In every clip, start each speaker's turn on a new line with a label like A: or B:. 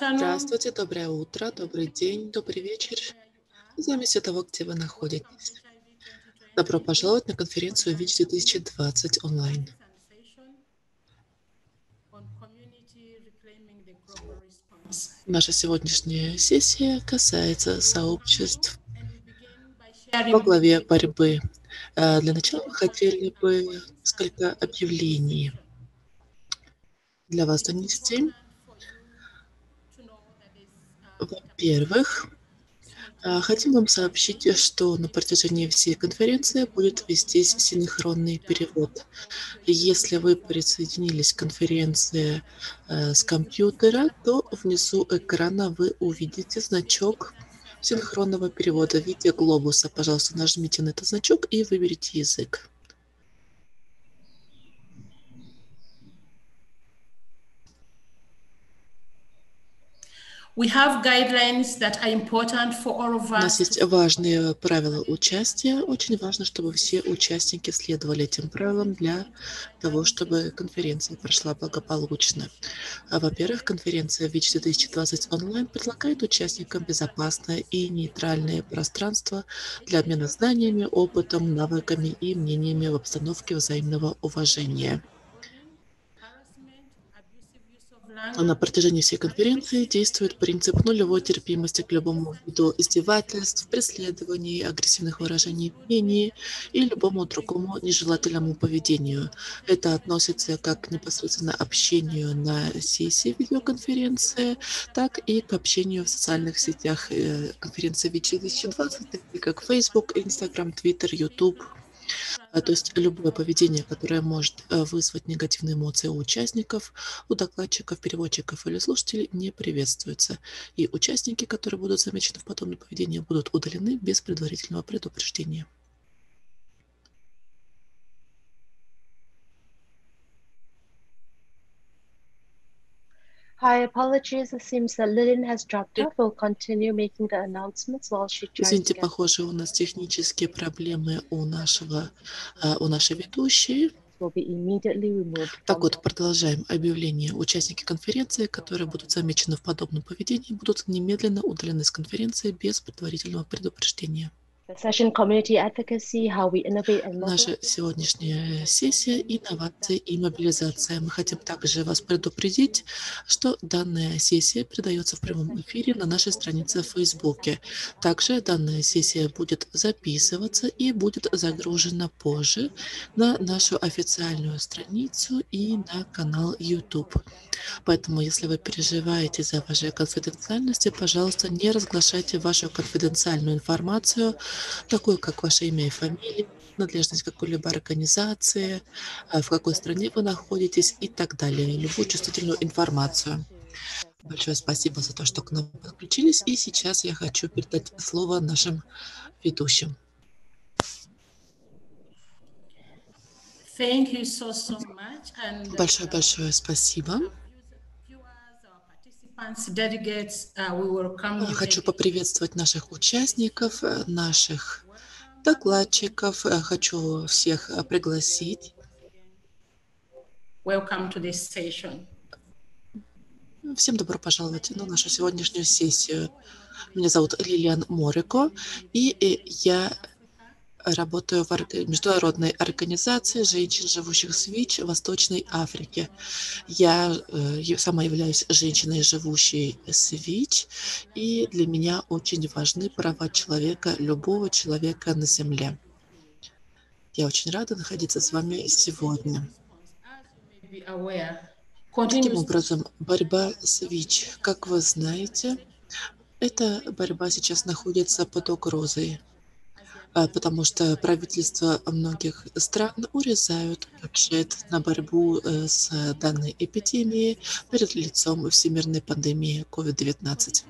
A: Здравствуйте, доброе утро, добрый день, добрый вечер, в зависимости от того, где вы находитесь. Добро пожаловать на конференцию ВИЧ 2020 онлайн. Наша сегодняшняя сессия касается сообществ во главе борьбы. Э, Для начала мы хотели бы несколько объявлений для вас донести. Во-первых, а, хотим вам сообщить, что на протяжении всей конференции будет вестись синхронный перевод. Если вы присоединились к конференции э, с компьютера, то внизу экрана вы увидите значок синхронного перевода в виде глобуса. Пожалуйста, нажмите на этот значок и выберите язык.
B: We have guidelines that are important for all of
A: У нас есть важные правила участия. Очень важно, чтобы все участники следовали этим правилам для того, чтобы конференция прошла благополучно. А, Во-первых, конференция ВИЧ 2020 онлайн предлагает участникам безопасное и нейтральное пространство для обмена знаниями, опытом, навыками и мнениями в обстановке взаимного уважения. На протяжении всей конференции действует принцип нулевой терпимости к любому виду издевательств, преследований, агрессивных выражений мнений и любому другому нежелательному поведению. Это относится как непосредственно общению на сессии видеоконференции, так и к общению в социальных сетях э, конференции ВИЧ 2020, такие как Facebook, Instagram, Twitter, YouTube, То есть любое поведение, которое может э, вызвать негативные эмоции у участников, у докладчиков, переводчиков или слушателей, не приветствуется. И участники, которые будут замечены в подобном поведении, будут удалены без предварительного предупреждения.
C: Hi, apologies. It seems that Lillian has dropped off. We'll continue making the announcements while she tries to
A: Извините,
C: get
A: похоже, у нас технические проблемы у нашего, а, у нашей ведущей. Так вот, продолжаем объявление. Участники конференции, которые будут замечены в подобном поведении, будут немедленно удалены с конференции без предварительного предупреждения. Наша сегодняшняя сессия «Инновации и мобилизация». Мы хотим также вас предупредить, что данная сессия передается в прямом эфире на нашей странице в Фейсбуке. Также данная сессия будет записываться и будет загружена позже на нашу официальную страницу и на канал YouTube. Поэтому, если вы переживаете за вашей конфиденциальности, пожалуйста, не разглашайте вашу конфиденциальную информацию, такую как ваше имя и фамилия, принадлежность какой-либо организации, а, в какой стране вы находитесь и так далее, любую чувствительную информацию. Большое спасибо за то, что к нам подключились. И сейчас я хочу передать слово нашим ведущим.
B: So, so
A: Большое-большое спасибо.
B: viewers, our participants, delegates, uh, we welcome you.
A: Хочу поприветствовать наших участников, э, наших докладчиков. Э, Хочу всех э, пригласить. Всем добро пожаловать на нашу сегодняшнюю сессию. Меня зовут Лилиан Морико, и э, я работаю в международной организации женщин, живущих с ВИЧ в Восточной Африке. Я э, я сама являюсь женщиной, живущей с ВИЧ, и для меня очень важны права человека, любого человека на Земле. Я очень рада находиться с вами сегодня. Таким образом, борьба с ВИЧ, как вы знаете, эта борьба сейчас находится под угрозой, потому что правительства многих стран урезают бюджет на борьбу э, с данной эпидемией перед лицом всемирной пандемии COVID-19.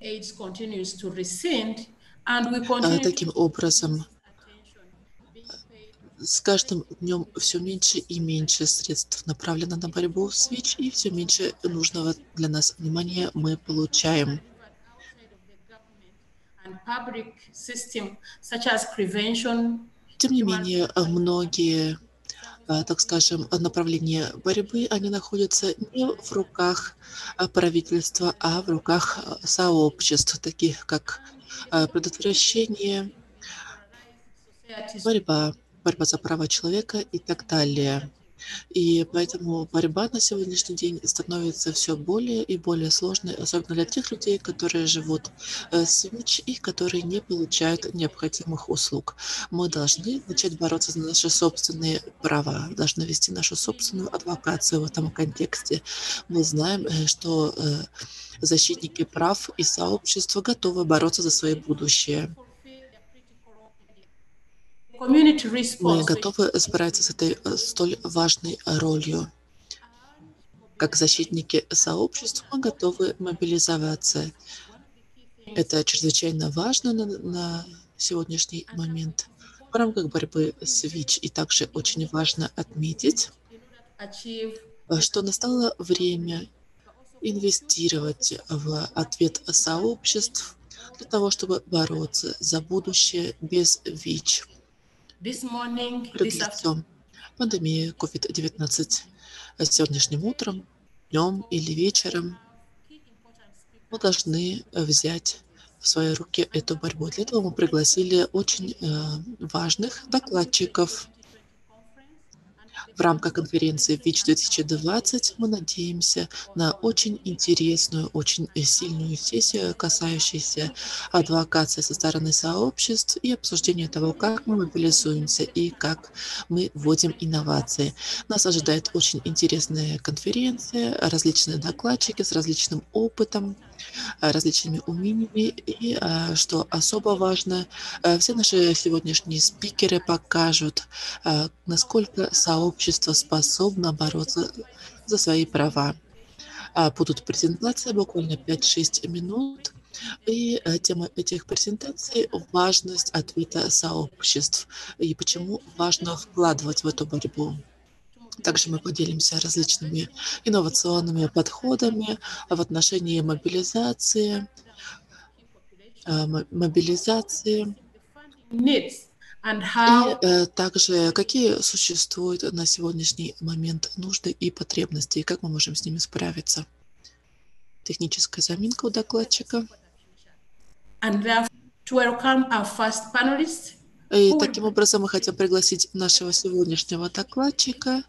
B: AIDS continues to rescind, and we
A: А,
B: continue
A: Таким образом, с каждым днем все меньше и меньше средств направлено на борьбу с ВИЧ, и все меньше нужного для нас внимания мы получаем. Тем не менее, многие а, так скажем, направления борьбы, они находятся не в руках а, правительства, а в руках а, сообществ, таких как предотвращение, борьба, борьба за права человека и так далее. И поэтому борьба на сегодняшний день становится все более и более сложной, особенно для тех людей, которые живут э, с ВИЧ и которые не получают необходимых услуг. Мы должны начать бороться за наши собственные права, должны вести нашу собственную адвокацию в этом контексте. Мы знаем, э, что э, защитники прав и сообщества готовы бороться за свое будущее. Мы готовы справиться с этой э, столь важной ролью. Как защитники сообществ мы готовы мобилизоваться. Это чрезвычайно важно на, на сегодняшний момент в рамках борьбы с ВИЧ. И также очень важно отметить, что настало время инвестировать в ответ сообществ для того, чтобы бороться за будущее без ВИЧ. Предвидится пандемия COVID-19 сегодняшним утром, днем или вечером. Мы должны взять в свои руки эту борьбу. Для этого мы пригласили очень э, важных докладчиков в рамках конференции ВИЧ-2020 мы надеемся на очень интересную, очень сильную сессию, касающуюся адвокации со стороны сообществ и обсуждения того, как мы мобилизуемся и как мы вводим инновации. Нас ожидает очень интересная конференция, различные докладчики с различным опытом, различными умениями. И, а, что особо важно, а, все наши сегодняшние спикеры покажут, а, насколько сообщество способно бороться за свои права. Будут презентации буквально 5-6 минут. И тема этих презентаций – важность ответа сообществ и почему важно вкладывать в эту борьбу. Также мы поделимся различными инновационными подходами в отношении мобилизации, э, мобилизации. И э, также какие существуют на сегодняшний момент нужды и потребности, и как мы можем с ними справиться. Техническая заминка у докладчика. И таким образом мы хотим пригласить нашего сегодняшнего докладчика.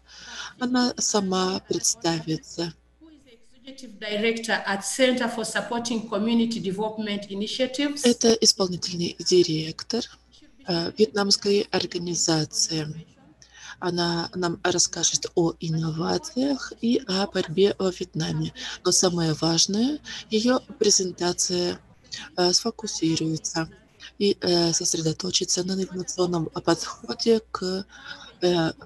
A: Она сама представится. Это исполнительный директор вьетнамской организации. Она нам расскажет о инновациях и о борьбе во Вьетнаме. Но самое важное, ее презентация э, сфокусируется и э, сосредоточиться на инновационном подходе к э,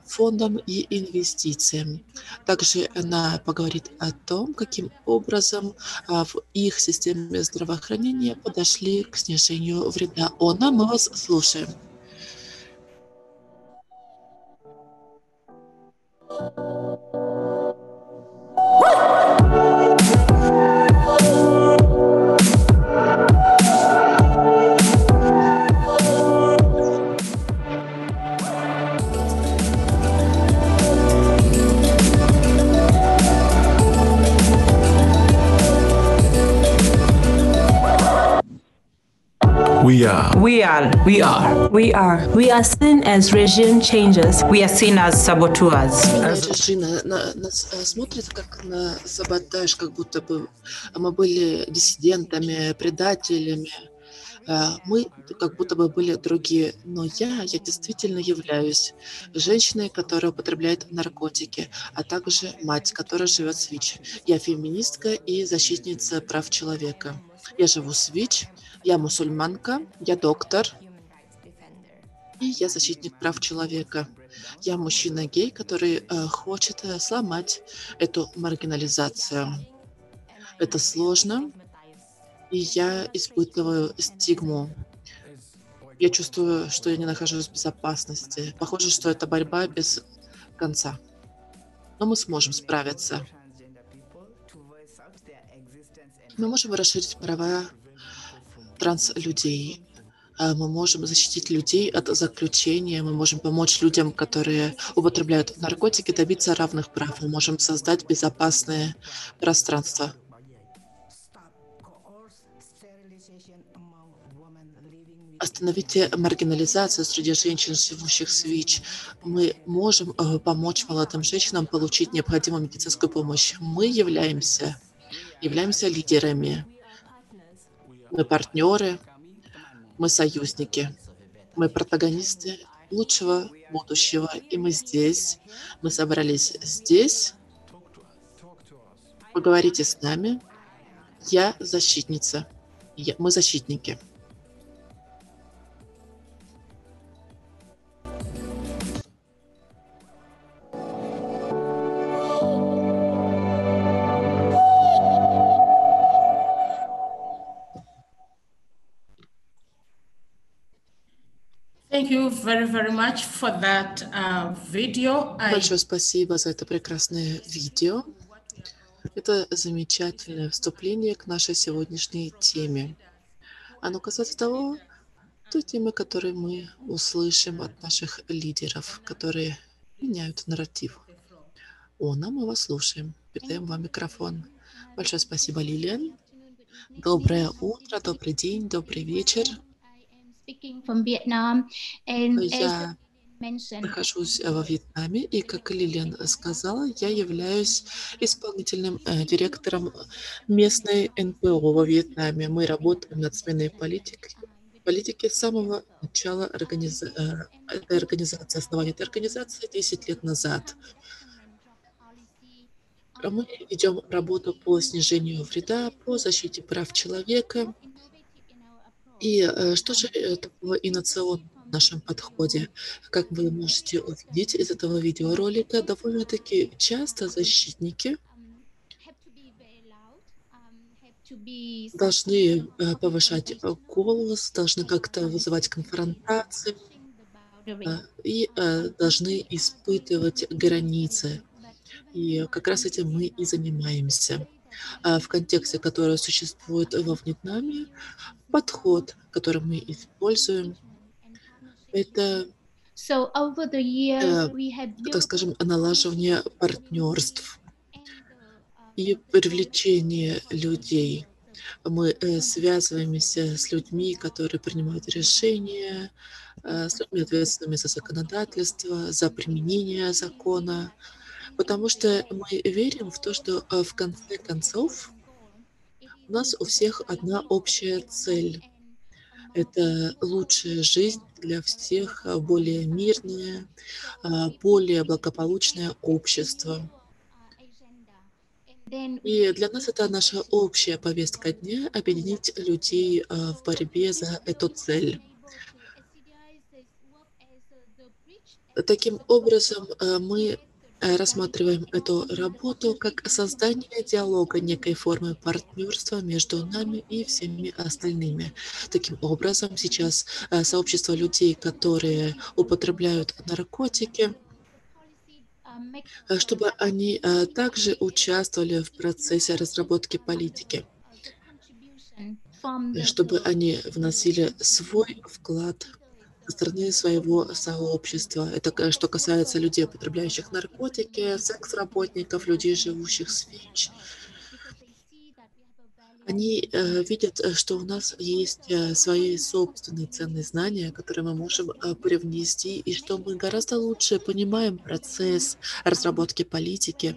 A: фондам и инвестициям. Также она поговорит о том, каким образом а, в их системе здравоохранения подошли к снижению вреда. Она, мы вас слушаем.
D: We are.
E: We are.
D: We are.
F: We are. We are seen as regime changers.
E: We are seen as saboteurs.
A: Режина на, нас э, смотрит как на саботаж, как будто бы мы были диссидентами, предателями. Э, мы как будто бы были другие. Но я, я действительно являюсь женщиной, которая употребляет наркотики, а также мать, которая живет с ВИЧ. Я феминистка и защитница прав человека. Я живу с ВИЧ, я мусульманка, я доктор, и я защитник прав человека. Я мужчина-гей, который э, хочет э, сломать эту маргинализацию. Это сложно, и я испытываю стигму. Я чувствую, что я не нахожусь в безопасности. Похоже, что это борьба без конца. Но мы сможем справиться. Мы можем расширить права транслюдей. а, мы можем защитить людей от заключения, мы можем помочь людям, которые употребляют наркотики, добиться равных прав. Мы можем создать безопасное пространство. Остановите маргинализацию среди женщин, живущих с ВИЧ. Мы можем э, помочь молодым женщинам получить необходимую медицинскую помощь. Мы являемся, являемся лидерами. Мы партнеры, мы союзники, мы протагонисты лучшего будущего. И мы здесь, мы собрались здесь. Поговорите с нами. Я защитница. Я, мы защитники.
B: Very, very much for that uh, video.
A: Большое спасибо за это прекрасное видео. Это замечательное вступление к нашей сегодняшней теме. Оно касается того, той темы, которую мы услышим от наших лидеров, которые меняют нарратив. Она, мы вас слушаем. Передаем вам микрофон. Большое спасибо, Лилиан. Доброе утро, добрый день, добрый вечер.
D: Speaking from Vietnam. And as
A: Я
D: mentioned,
A: нахожусь э, во Вьетнаме, и, как Лилиан сказала, я являюсь исполнительным э, директором местной НПО во Вьетнаме. Мы работаем над сменой политики, политики с самого начала организа- э, этой организации, основания этой организации 10 лет назад. А Мы ведем работу по снижению вреда, по защите прав человека. И э, что же такого инновационного в нашем подходе? Как вы можете увидеть из этого видеоролика, довольно-таки часто защитники должны э, повышать голос, должны как-то вызывать конфронтации э, и должны испытывать границы. И как раз этим мы и занимаемся. А в контексте, который существует во Вьетнаме, подход, который мы используем, это,
D: so over the years,
A: Э,
D: we have
A: так скажем, налаживание партнерств и привлечение людей. Мы э, связываемся с людьми, которые принимают решения, э, с людьми, ответственными за законодательство, за применение закона, потому что мы верим в то, что э, в конце концов у нас у всех одна общая цель. Это лучшая жизнь для всех, а, более мирное, а, более благополучное общество. И для нас это наша общая повестка дня — объединить людей в борьбе за эту цель. Таким образом, мы рассматриваем эту работу как создание диалога, некой формы партнерства между нами и всеми остальными. Таким образом, сейчас а, сообщество людей, которые употребляют наркотики, а, чтобы они также участвовали в процессе разработки политики, чтобы они вносили свой вклад со стороны своего сообщества. Это к- что касается людей, употребляющих наркотики, секс-работников, людей, живущих с ВИЧ. Они э, видят, э, что у нас есть э, свои собственные ценные знания, которые мы можем э, привнести, и что мы гораздо лучше понимаем процесс разработки политики,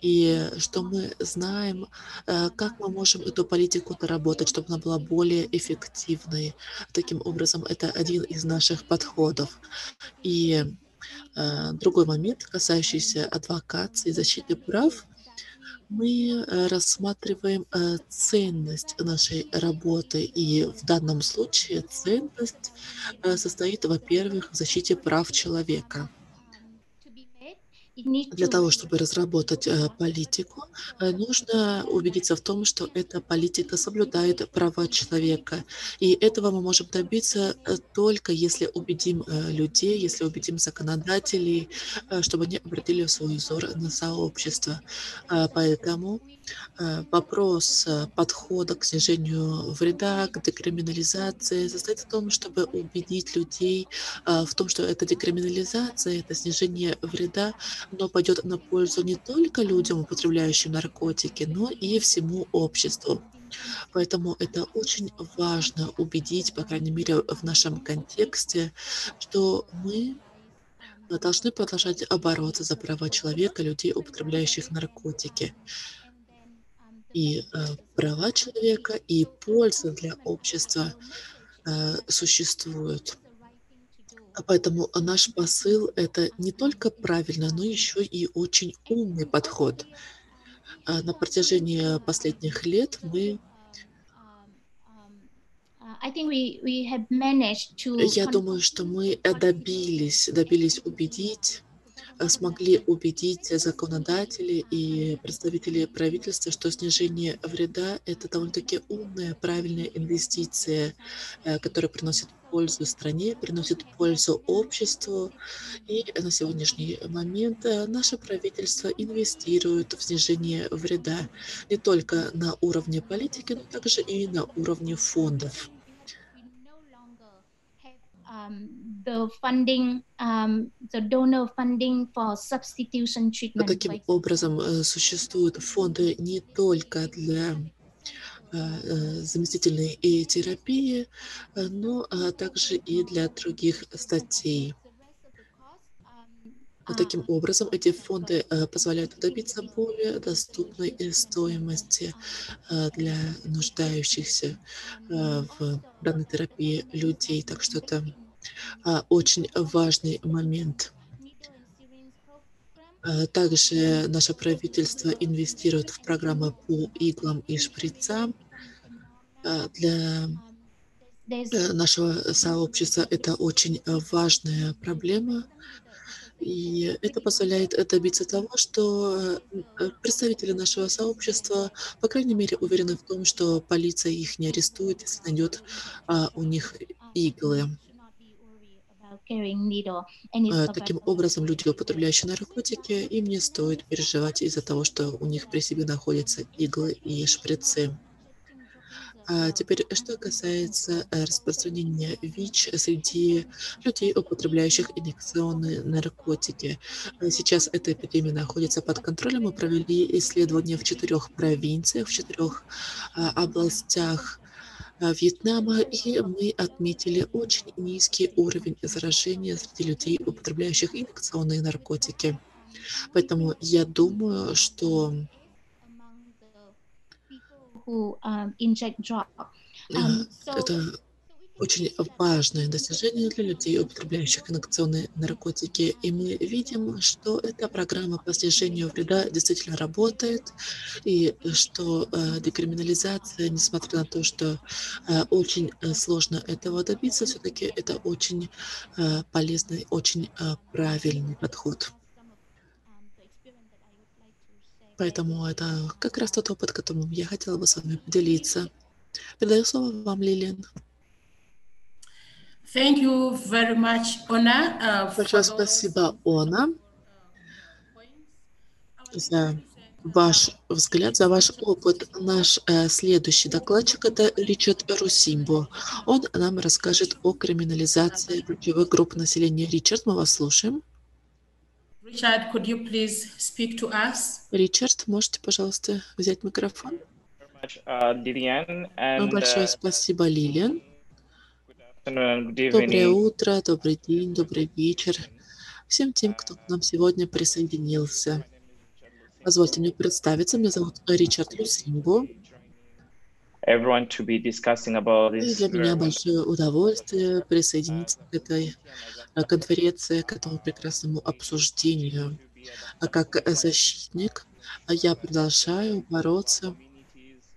A: и что мы знаем, э, как мы можем эту политику доработать, чтобы она была более эффективной. Таким образом, это один из наших подходов. И э, другой момент, касающийся адвокации защиты прав, мы э, рассматриваем ценность нашей работы, и в данном случае ценность состоит, во-первых, в защите прав человека. Для того, чтобы разработать э, политику, э, нужно убедиться в том, что эта политика соблюдает права человека. И этого мы можем добиться э, только если убедим людей, если убедим законодателей, чтобы они обратили свой взор на сообщество. Поэтому вопрос подхода к снижению вреда, к декриминализации состоит в том, чтобы убедить людей в том, что эта декриминализация, это снижение вреда, но пойдет на пользу не только людям, употребляющим наркотики, но и всему обществу. Поэтому это очень важно убедить, по крайней мере, в нашем контексте, что мы должны продолжать бороться за права человека, людей, употребляющих наркотики. И э, права человека, и польза для общества э, существуют. А Поэтому наш посыл — это не только правильно, но еще и очень умный подход. А На протяжении последних лет мы, я думаю, что мы добились, добились убедить, смогли убедить законодателей и представителей правительства, что снижение вреда — это довольно-таки умная, правильная инвестиция, э, которая приносит пользу стране, приносит пользу обществу. И на сегодняшний момент э, наше правительство инвестирует в снижение вреда не только на уровне политики, но также и на уровне фондов.
D: um, the funding, um, the donor funding for substitution
A: Но
D: treatment.
A: Таким
D: for
A: образом существуют фонды не только для э, э, заместительной терапии, э, но а также и для других статей. Но таким образом эти фонды э, позволяют добиться более доступной э, стоимости э, для нуждающихся в данной терапии людей. Так что это а, очень важный момент. А, Также наше правительство инвестирует в программы по иглам и шприцам. А, Для нашего сообщества это очень важная проблема. И это позволяет э, добиться того, что э, представители нашего сообщества, по крайней мере, уверены в том, что полиция их не арестует, если найдет а, у них иглы. Э, Таким образом, люди, употребляющие наркотики, им не стоит переживать из-за того, что у них при себе находятся иглы и шприцы. А теперь, что касается э, распространения ВИЧ среди людей, употребляющих инъекционные наркотики. Э, Сейчас эта эпидемия находится под контролем. Мы провели исследования в четырех провинциях, в четырех а, областях а, Вьетнама, и мы отметили очень низкий уровень заражения среди людей, употребляющих инъекционные наркотики. Поэтому я думаю, что
D: who um, inject drug.
A: э,
D: Um, so
A: это очень важное достижение для людей, употребляющих инъекционные наркотики. И мы видим, что эта программа по снижению вреда действительно работает, и что э, декриминализация, несмотря на то, что э, очень э, сложно этого добиться, все-таки это очень э, полезный, очень э, правильный подход. Поэтому это как раз тот опыт, которым я хотела бы с вами поделиться. Передаю слово вам, Лилиан.
B: Thank you very much, Ona. uh,
A: Большое спасибо, Она, за ваш взгляд, за ваш опыт. Наш э, следующий докладчик – это Ричард Русимбо. Он нам расскажет о криминализации ключевых групп населения. Ричард, мы вас слушаем.
B: Richard, could you please speak to us?
A: Ричард, можете, пожалуйста, взять микрофон?
G: much, uh, Lilian, and
A: Большое
G: uh,
A: спасибо, Лилиан.
G: afternoon and good
A: Доброе
G: evening.
A: утро, добрый день, добрый вечер всем тем, кто к нам сегодня присоединился. Позвольте мне представиться. Меня зовут Ричард Люсимбо.
G: Everyone to be discussing about
A: И
G: this.
A: для меня
G: much.
A: большое удовольствие присоединиться к этой э, конференции, к этому прекрасному обсуждению. А как защитник а я продолжаю бороться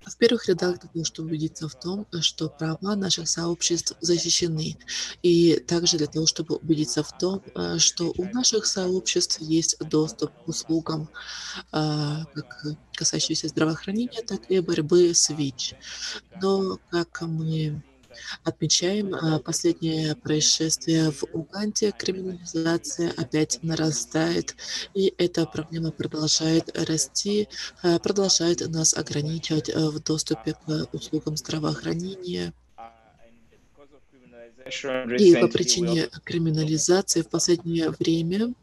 A: в первых рядах того, чтобы убедиться в том, что права наших сообществ защищены, и также для того, чтобы убедиться в том, э, что у наших сообществ есть доступ к услугам, а, как касающимся здравоохранения, так и борьбы с ВИЧ. Но, как мы Отмечаем а, последнее происшествие в Уганде. Криминализация опять нарастает, и эта проблема продолжает расти, а, продолжает нас ограничивать а, в доступе к услугам здравоохранения. И по причине криминализации в последнее время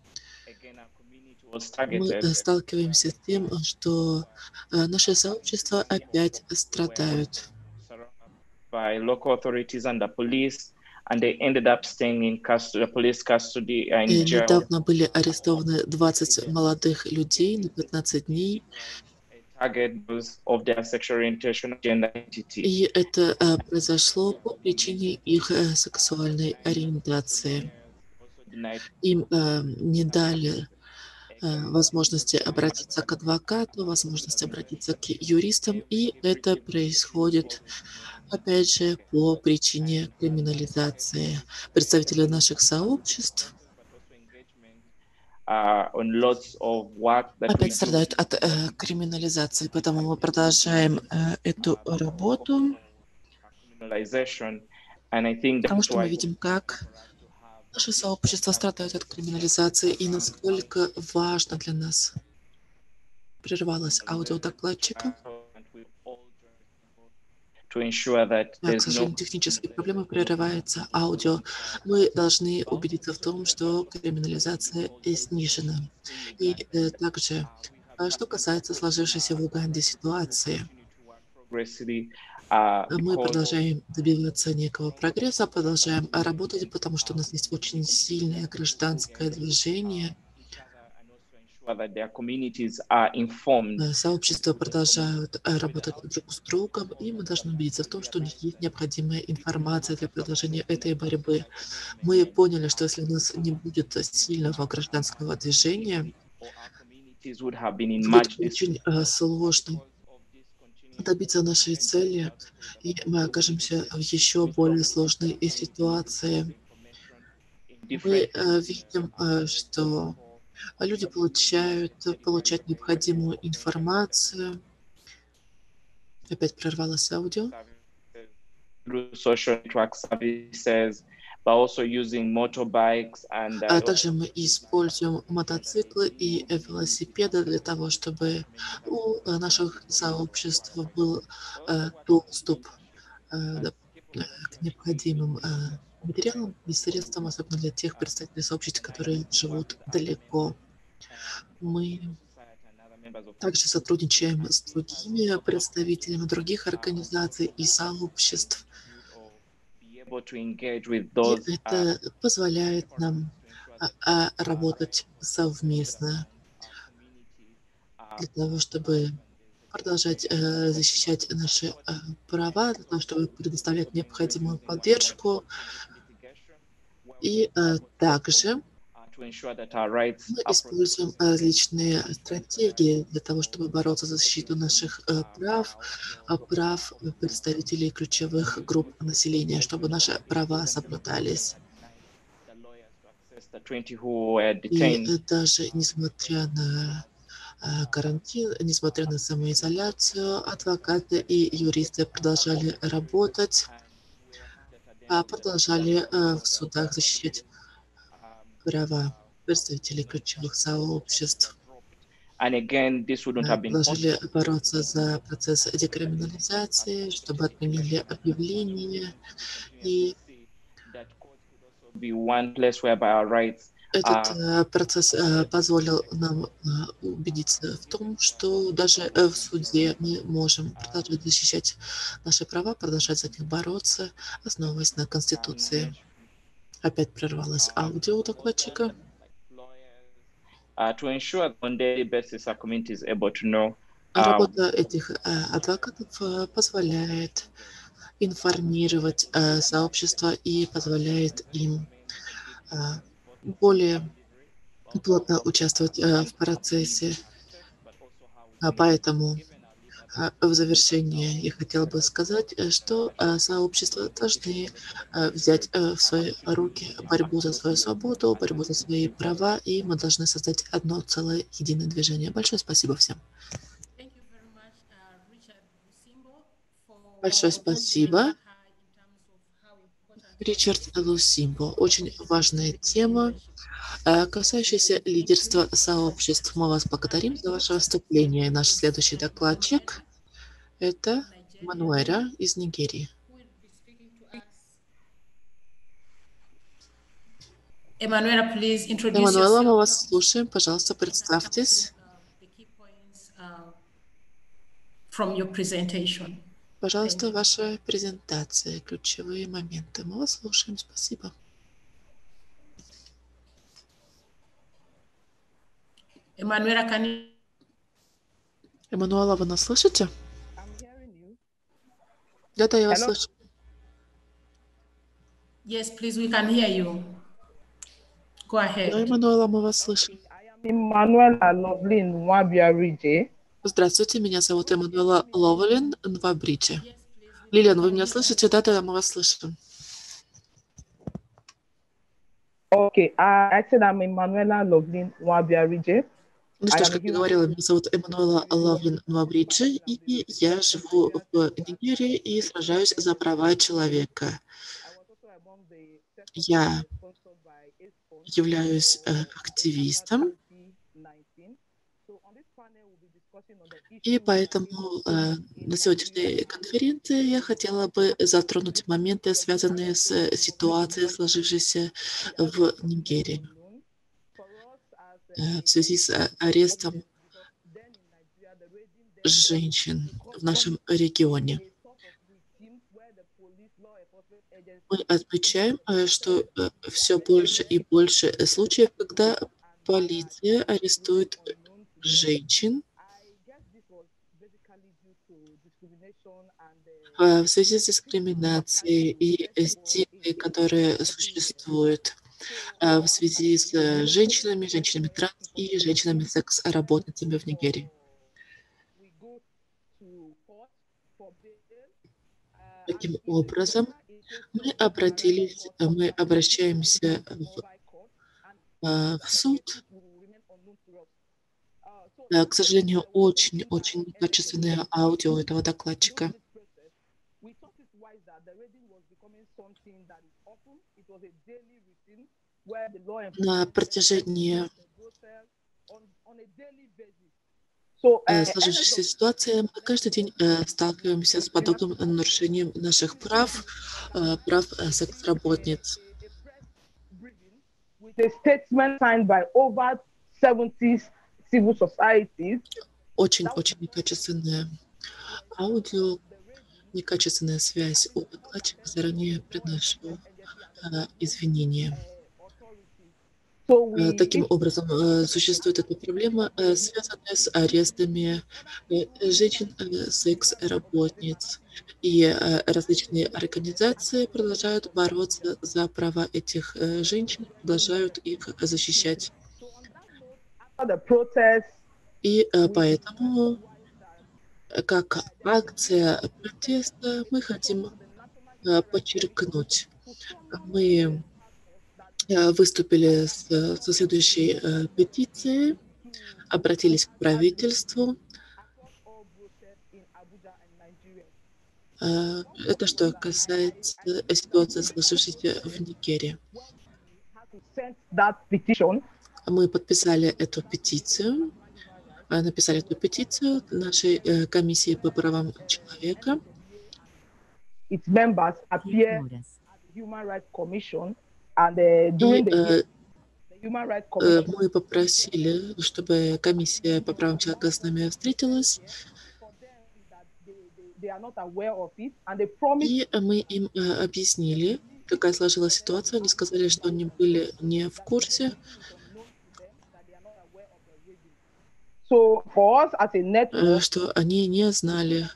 A: мы сталкиваемся с тем, что наше сообщество опять страдают
G: by local authorities and the police, and they ended up staying in custody, police custody and
A: in jail. Недавно были арестованы 20 молодых людей на 15 дней. И это а, произошло по причине их а, сексуальной ориентации. Им а, не дали возможности обратиться к адвокату, возможности обратиться к юристам, и это происходит опять же, по причине криминализации. Представители наших сообществ опять страдают от э, криминализации, поэтому мы продолжаем э, эту работу, потому что мы видим, как наше сообщество страдает от криминализации и насколько важно для нас. Прервалась аудиодокладчика. Да, к сожалению, технические проблемы прерывается аудио. Мы должны убедиться в том, что криминализация снижена. И э, также, э, что касается сложившейся в Уганде ситуации, мы продолжаем добиваться некого прогресса, продолжаем работать, потому что у нас есть очень сильное гражданское движение, Э, сообщества продолжают э, работать друг с другом, и мы должны убедиться в том, что у них есть необходимая информация для продолжения этой борьбы. Мы поняли, что если у нас не будет сильного гражданского движения, будет очень э, сложно добиться нашей цели, и мы окажемся в еще более сложной ситуации. Мы видим, что люди получают, получают необходимую информацию. Опять прервалось аудио. А также мы используем мотоциклы и велосипеды для того, чтобы у наших сообществ был э, доступ э, к необходимым материалам и средствам, особенно для тех представителей сообществ, которые живут далеко. Мы также сотрудничаем с другими представителями других организаций и сообществ. И это позволяет нам а, а, работать совместно для того, чтобы продолжать э, защищать наши э, права, для того, чтобы предоставлять необходимую поддержку, и э, также мы используем различные стратегии для того, чтобы бороться за защиту наших э, прав, э, прав представителей ключевых групп населения, чтобы наши права соблюдались. И даже несмотря на э, карантин, несмотря на самоизоляцию, адвокаты и юристы продолжали работать а продолжали э, в судах защищать права представителей ключевых сообществ. Продолжили бороться за процесс декриминализации, чтобы отменили объявление и этот а, э, процесс э, позволил нам э, убедиться в том, что даже в суде мы можем продолжать защищать наши права, продолжать за них бороться, основываясь на Конституции. Опять прервалось аудио докладчика.
G: А,
A: Работа этих адвокатов позволяет информировать сообщество и позволяет им более плотно участвовать э, в процессе. А поэтому А, В завершение я хотела бы сказать, э, что э, сообщества должны взять в свои руки борьбу за свою свободу, борьбу за свои права, и мы должны создать одно целое единое движение. Большое спасибо всем.
B: Thank you very much, uh, Richard Lusimbo, for
A: Большое спасибо,
B: in terms of how important
A: Ричард Лусимбо. Очень важная тема, э, касающаяся лидерства сообществ. Мы вас благодарим за ваше выступление. Наш следующий докладчик – это Мануэра из Нигерии. Эммануэла, мы вас слушаем. Пожалуйста, представьтесь.
B: From your presentation.
A: Пожалуйста, ваша презентация, ключевые моменты. Мы вас слушаем. Спасибо.
B: Emanuela, can you?
A: Эммануэла, вы нас слышите? Да-да, я вас
H: Hello?
A: слышу.
B: Yes, please, we can hear you. Go
A: Да,
B: ahead.
A: Эммануэла, мы вас слышим.
H: Emmanuel Lovelin Nwabiarije.
A: Здравствуйте, меня зовут Эммануэла Ловелин Нвабричи. Лилиан, вы меня слышите? Да-да, мы вас слышим.
H: Okay, uh, I said I'm Emmanuela Lovelin Nwabiarije.
A: Ну
H: А
A: что ж, как я говорила, меня зовут Эммануэла Лавлин Нвабриджи, и я живу в Нигерии и сражаюсь за права человека.
H: I
A: Я являюсь э, активистом,
H: 2019. So on this panel, we'll be discussing on the
A: и поэтому э, на сегодняшней конференции я хотела бы затронуть моменты, связанные с ситуацией, сложившейся в Нигерии э, в связи с э, арестом женщин в нашем регионе. Мы отмечаем, э, что все больше и больше случаев, когда полиция арестует женщин
H: I guess this was basically due to discrimination and uh,
A: э, в связи с дискриминацией и стигмой, которые существуют э, в связи с э, женщинами, женщинами транс и женщинами секс-работницами в Нигерии. Таким образом, мы обратились, мы обращаемся в,
H: and
A: в суд. К сожалению, очень-очень некачественное аудио этого докладчика.
H: this process, we thought it wise that the raiding was becoming something that is often, it was a daily routine where the law
A: На
H: enforcement
A: протяжении
H: process on, on a daily basis. So,
A: э,
H: uh,
A: сложившейся ситуации мы каждый день э, сталкиваемся с подобным нарушением наших прав, э, прав секс-работниц.
H: briefing with a statement signed by over 70 civil societies.
A: Очень-очень некачественное аудио, некачественная связь у докладчика. Заранее э, извинения.
H: So
A: Э, Таким образом, э, существует эта проблема, э, связанная с арестами э, женщин, э, секс-работниц. И э, различные организации продолжают бороться за права этих э, женщин, продолжают их защищать. И э, поэтому, э, как акция протеста, мы хотим э, подчеркнуть, мы э, выступили с, со следующей э, петицией, обратились к правительству. Э, Это что касается ситуации, сложившейся в Нигерии. Мы подписали эту петицию, написали эту петицию нашей комиссии по правам человека.
H: its members appear at the Human Rights Commission, and uh, during
A: И
H: the,
A: э,
H: hearing, the Human Rights
A: э,
H: Commission
A: мы попросили, чтобы комиссия по правам человека с нами встретилась, и мы им э, объяснили, какая сложилась ситуация. Они сказали, что они были не в курсе,
H: So for us as a
A: э,
H: network,
A: что они не знали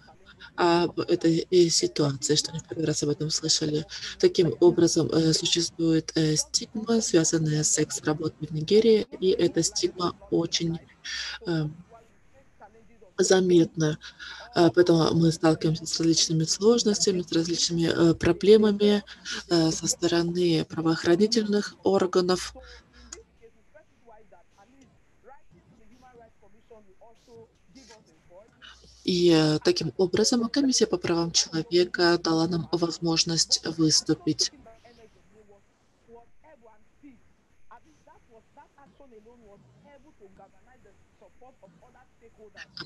A: об этой э, ситуации, что они первый раз об этом слышали. Таким образом, э, существует э, стигма, связанная с секс-работой в Нигерии, и эта стигма очень э, заметно. А, Поэтому мы сталкиваемся с различными сложностями, с различными проблемами со стороны правоохранительных органов. И э, таким образом Комиссия по правам человека дала нам возможность выступить.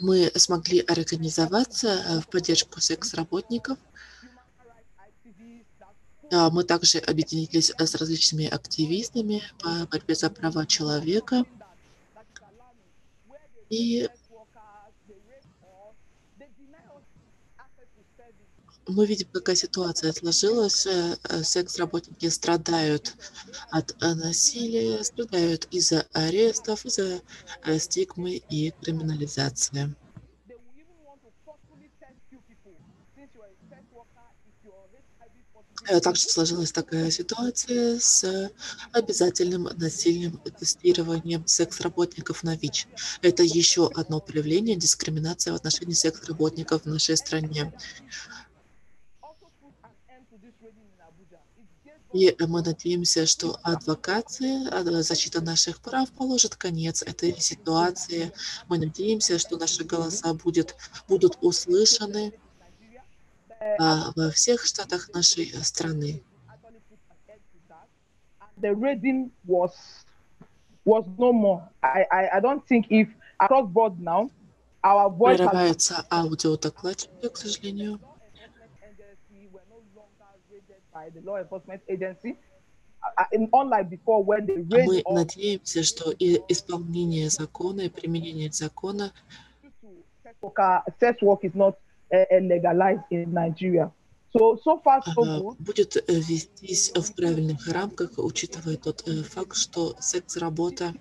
A: Мы смогли организоваться э, в поддержку секс-работников. А, Мы также объединились э, с различными активистами по борьбе за права человека. И мы видим, какая ситуация сложилась. Э, э, Секс-работники страдают от э, насилия, страдают из-за арестов, из-за стигмы и криминализации. Также сложилась такая ситуация с обязательным насильным тестированием секс-работников на ВИЧ. Это еще одно проявление дискриминации в отношении секс-работников в нашей стране. И мы надеемся, что адвокация, а, защита наших прав положит конец этой ситуации. Мы надеемся, что наши голоса будет, будут услышаны а, во всех штатах нашей страны.
H: the rating was was no more. I, I, I don't think if across board now our voice has
A: Прерывается аудиодокладчик, к сожалению.
H: agency were no longer rated by the law enforcement agency. Uh, uh,
A: Мы надеемся, что и исполнение закона, и применение закона
H: sex worker, sex work is not legalized in Nigeria. So so far so good.
A: будет э, вестись в правильных рамках, учитывая тот э, факт, что секс-работа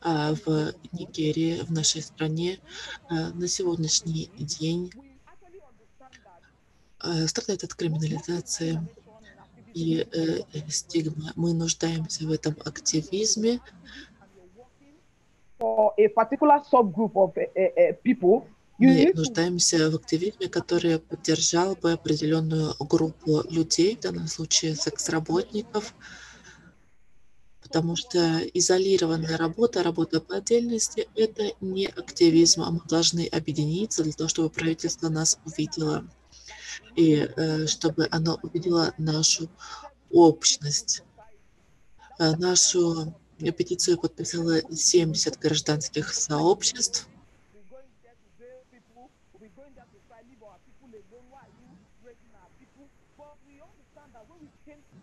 A: а, в Нигерии, в нашей стране, а, на сегодняшний день а, страдает от криминализации и э, э, стигмы. Мы нуждаемся в этом активизме, Мы
H: need to
A: нуждаемся в активизме, который поддержал бы определенную группу людей, в данном случае секс-работников, потому что изолированная работа, работа по отдельности – это не активизм, а мы должны объединиться для того, чтобы правительство нас увидело и э, чтобы оно увидело нашу общность. Э, Нашу петицию подписало 70 гражданских сообществ.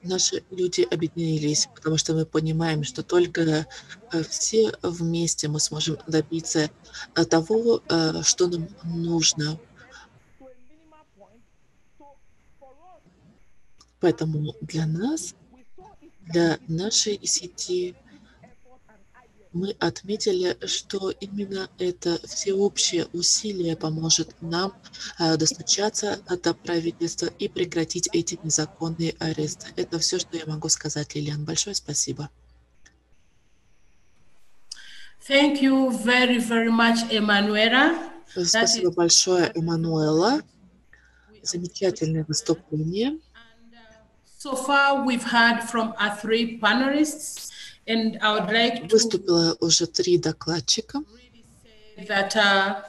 A: Наши люди объединились, потому что мы понимаем, что только э, все вместе мы сможем добиться того, что нам нужно.
H: to a minimal point, so for us,
A: Поэтому для нас, для нашей сети, мы отметили, что именно это всеобщее усилие поможет нам э, достучаться до правительства и прекратить эти незаконные аресты. Это все, что я могу сказать, Лилиан. Большое спасибо.
B: Thank you very, very much, Emanuela.
A: Спасибо большое, Эммануэла. Замечательное выступление.
B: So far, we've heard from our three panelists, and I would like to
A: Выступило уже три докладчика.
B: say that uh,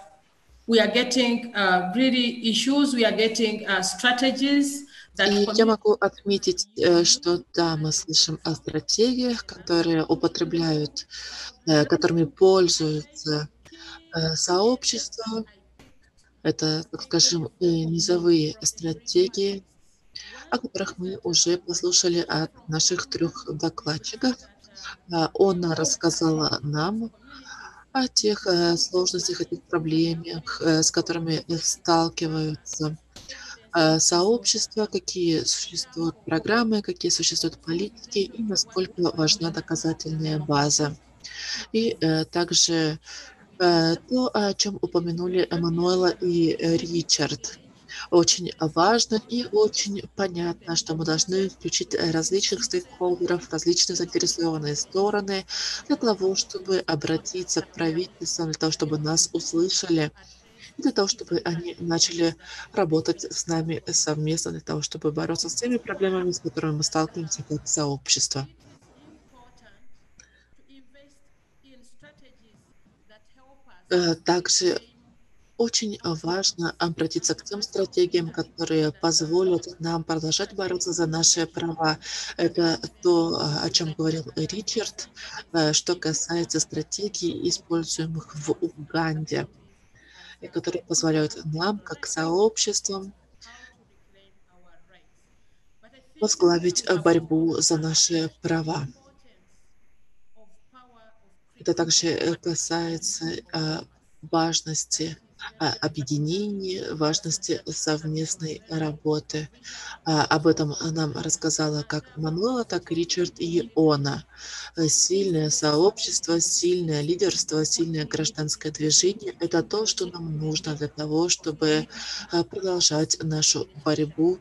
B: we are getting uh, really issues, we are getting uh, strategies that
A: И я могу отметить, э, что да, мы слышим о стратегиях, которые употребляют, э, которыми пользуются э, сообщества. Это, так скажем, низовые стратегии, о которых мы уже послушали от наших трех докладчиков. А, Она рассказала нам о тех э, сложностях, о тех проблемах, э, с которыми сталкиваются э, сообщества, какие существуют программы, какие существуют политики и насколько важна доказательная база. И также то, о чем упомянули Эммануэла и Ричард. Очень важно и очень понятно, что мы должны включить э, различных стейкхолдеров, различные заинтересованные стороны для того, чтобы обратиться к правительствам, для того, чтобы нас услышали для того, чтобы они начали работать с нами совместно, для того, чтобы бороться с теми проблемами, с которыми мы сталкиваемся как сообщество. Э, Также очень важно обратиться к тем стратегиям, которые позволят нам продолжать бороться за наши права. Это то, о чем говорил Ричард, э, что касается стратегий, используемых в Уганде, и которые позволяют нам, как сообществам, возглавить борьбу за наши права. Это также касается э, важности объединении, важности совместной работы. А, об этом нам рассказала как Мануэла, так и Ричард и Она. Сильное сообщество, сильное лидерство, сильное гражданское движение – это то, что нам нужно для того, чтобы а, продолжать нашу борьбу,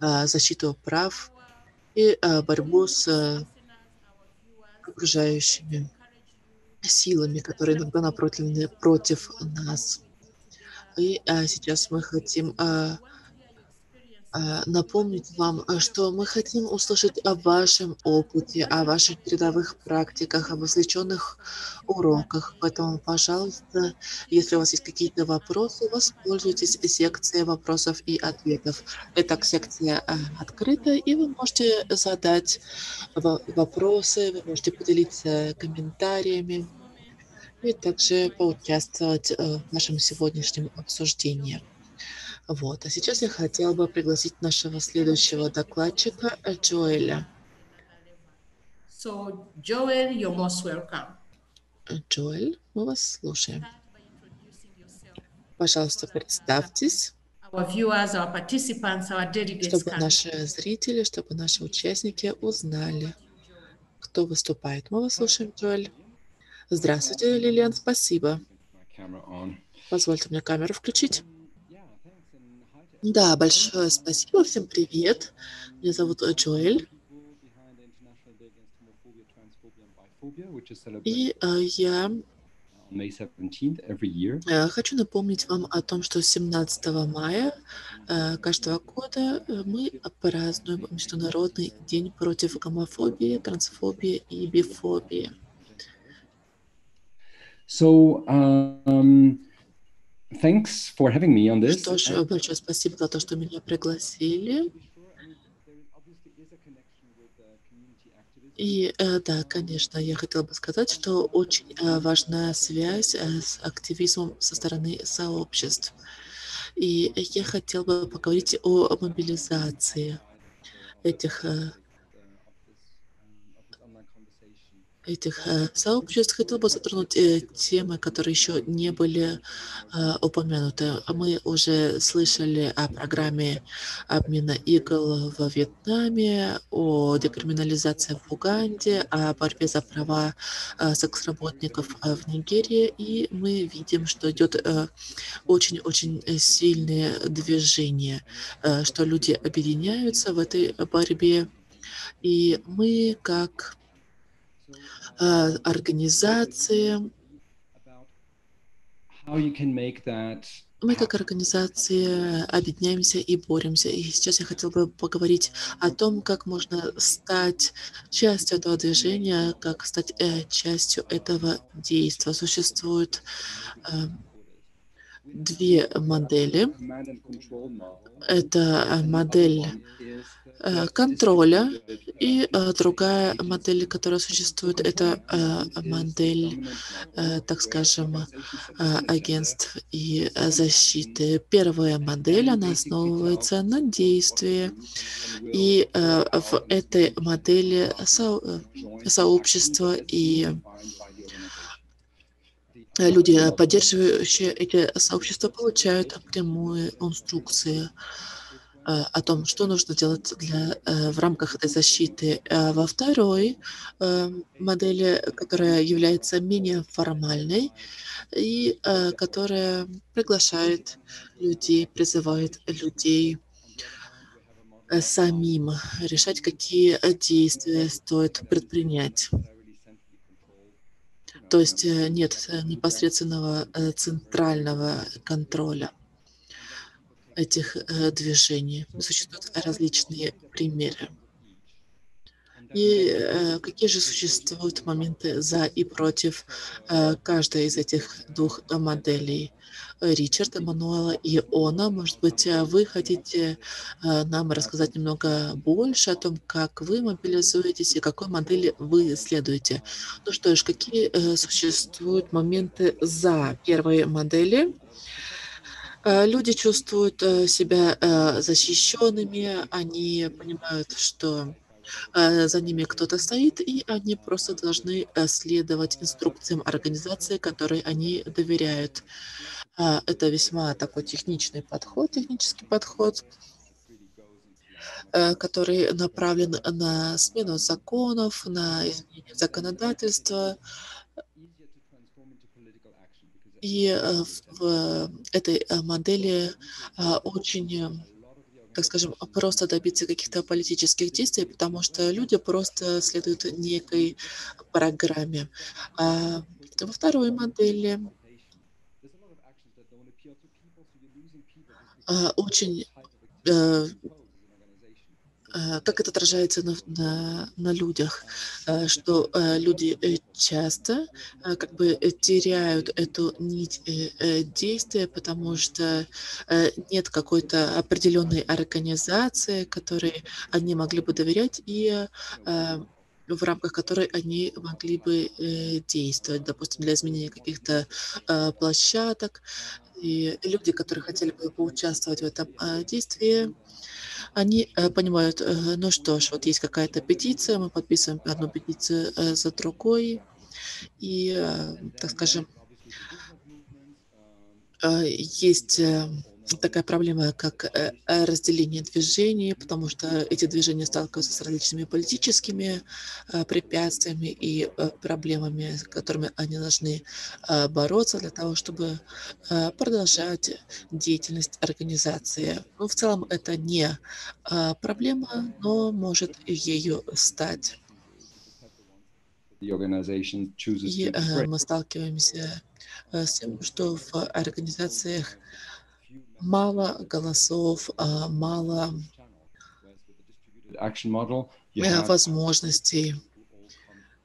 A: защиту прав и борьбу с окружающими силами, которые иногда направлены против нас. И а, сейчас мы хотим а, а, напомнить вам, что мы хотим услышать о вашем опыте, о ваших передовых практиках, об извлеченных уроках. Поэтому, пожалуйста, если у вас есть какие-то вопросы, воспользуйтесь секцией вопросов и ответов. Итак, секция а, открыта, и вы можете задать вопросы, вы можете поделиться комментариями и также поучаствовать э, в нашем сегодняшнем обсуждении. Вот. А сейчас я хотела бы пригласить нашего следующего докладчика э, Джоэля.
B: So, Joel, you're most welcome.
A: Джоэль, мы вас слушаем. Пожалуйста, представьтесь.
B: Our viewers, our participants, our delegates
A: чтобы наши зрители, чтобы наши участники узнали, кто выступает. Мы вас слушаем, Джоэль. Здравствуйте, Лилиан, спасибо. Позвольте мне камеру включить. Да, большое спасибо. Всем привет. Меня зовут э, Джоэль. И э, я э, хочу напомнить вам о том, что 17 мая э, каждого года мы празднуем Международный день против гомофобии, трансфобии и бифобии.
I: So, um, thanks for having me on this.
A: Что ж, большое спасибо за то, что меня пригласили. И э, да, конечно, я хотела бы сказать, что очень э, важна связь э, с активизмом со стороны сообществ. И я хотела бы поговорить о мобилизации этих этих э, сообществ. Хотел бы затронуть э, темы, которые еще не были э, упомянуты. Мы уже слышали о программе обмена игл во Вьетнаме, о декриминализации в Уганде, о борьбе за права секс-работников в Нигерии, и мы видим, что идет очень-очень сильное движение, что люди объединяются в этой борьбе, и мы как организации. Мы как организации объединяемся и боремся. И сейчас я хотел бы поговорить о том, как можно стать частью этого движения, как стать э, частью этого действия. Существует э, две модели. Это модель Э, контроля. И э, другая модель, которая существует, это э, модель, так скажем, агентств и защиты. Первая модель, она основывается на действии. И в этой модели со сообщество и люди, поддерживающие эти сообщества, получают прямые инструкции Э, о том, что нужно делать для, э, в рамках этой защиты. Э, во второй модели, которая является менее формальной и которая приглашает людей, призывает людей самим решать, какие действия стоит предпринять. То есть э, нет э, непосредственного э, центрального контроля этих движений. Существуют различные примеры. И какие же существуют моменты за и против каждой из этих двух моделей? Ричард, Эммануэла и Она, может быть, вы хотите э, нам рассказать немного больше о том, как вы мобилизуетесь и какой модели вы следуете? Ну что ж, какие э, существуют моменты за первой модели? Э, люди чувствуют э, себя э, защищенными, они понимают, что Э, за ними кто-то стоит, и они просто должны э, следовать инструкциям организации, которой они доверяют. А, это весьма такой техничный подход, технический подход, э, который направлен на смену законов, на изменение законодательства. И в этой модели очень так скажем, просто добиться каких-то политических действий, потому что люди просто следуют некой программе. А во второй модели очень э, Э, как это отражается на, на, на людях, э, что э, люди часто как бы теряют эту нить действия, потому что нет какой-то определенной организации, которой они могли бы доверять и в рамках которой они могли бы действовать, допустим, для изменения каких-то площадок. И люди, которые хотели бы поучаствовать в этом действии, они э, понимают, э, ну что ж, вот есть какая-то петиция, мы подписываем одну петицию э, за другой, и, э, так скажем, э, есть э, такая проблема, как э, э, разделение движений, потому что эти движения сталкиваются с различными политическими э, препятствиями и проблемами, с которыми они должны бороться для того, чтобы продолжать деятельность организации. Ну, в целом это не проблема, но может ею стать. И мы сталкиваемся с тем, что в организациях мало голосов, а, мало э, возможностей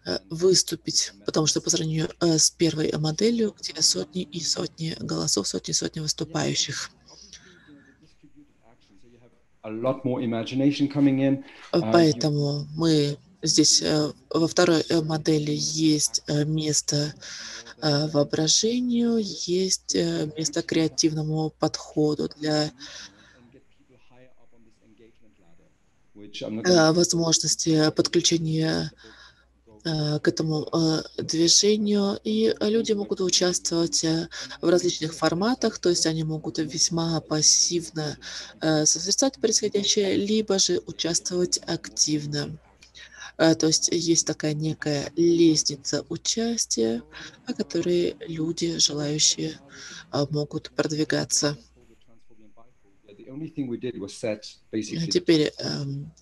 A: э, выступить, потому что по сравнению э, с первой моделью, где сотни и сотни голосов, сотни и сотни выступающих. Поэтому мы здесь во второй модели есть место воображению, есть место креативному подходу для возможности подключения к этому движению, и люди могут участвовать в различных форматах, то есть они могут весьма пассивно созерцать происходящее, либо же участвовать активно. А, то есть есть такая некая лестница участия, по которой люди, желающие, а, могут продвигаться. Теперь, эм,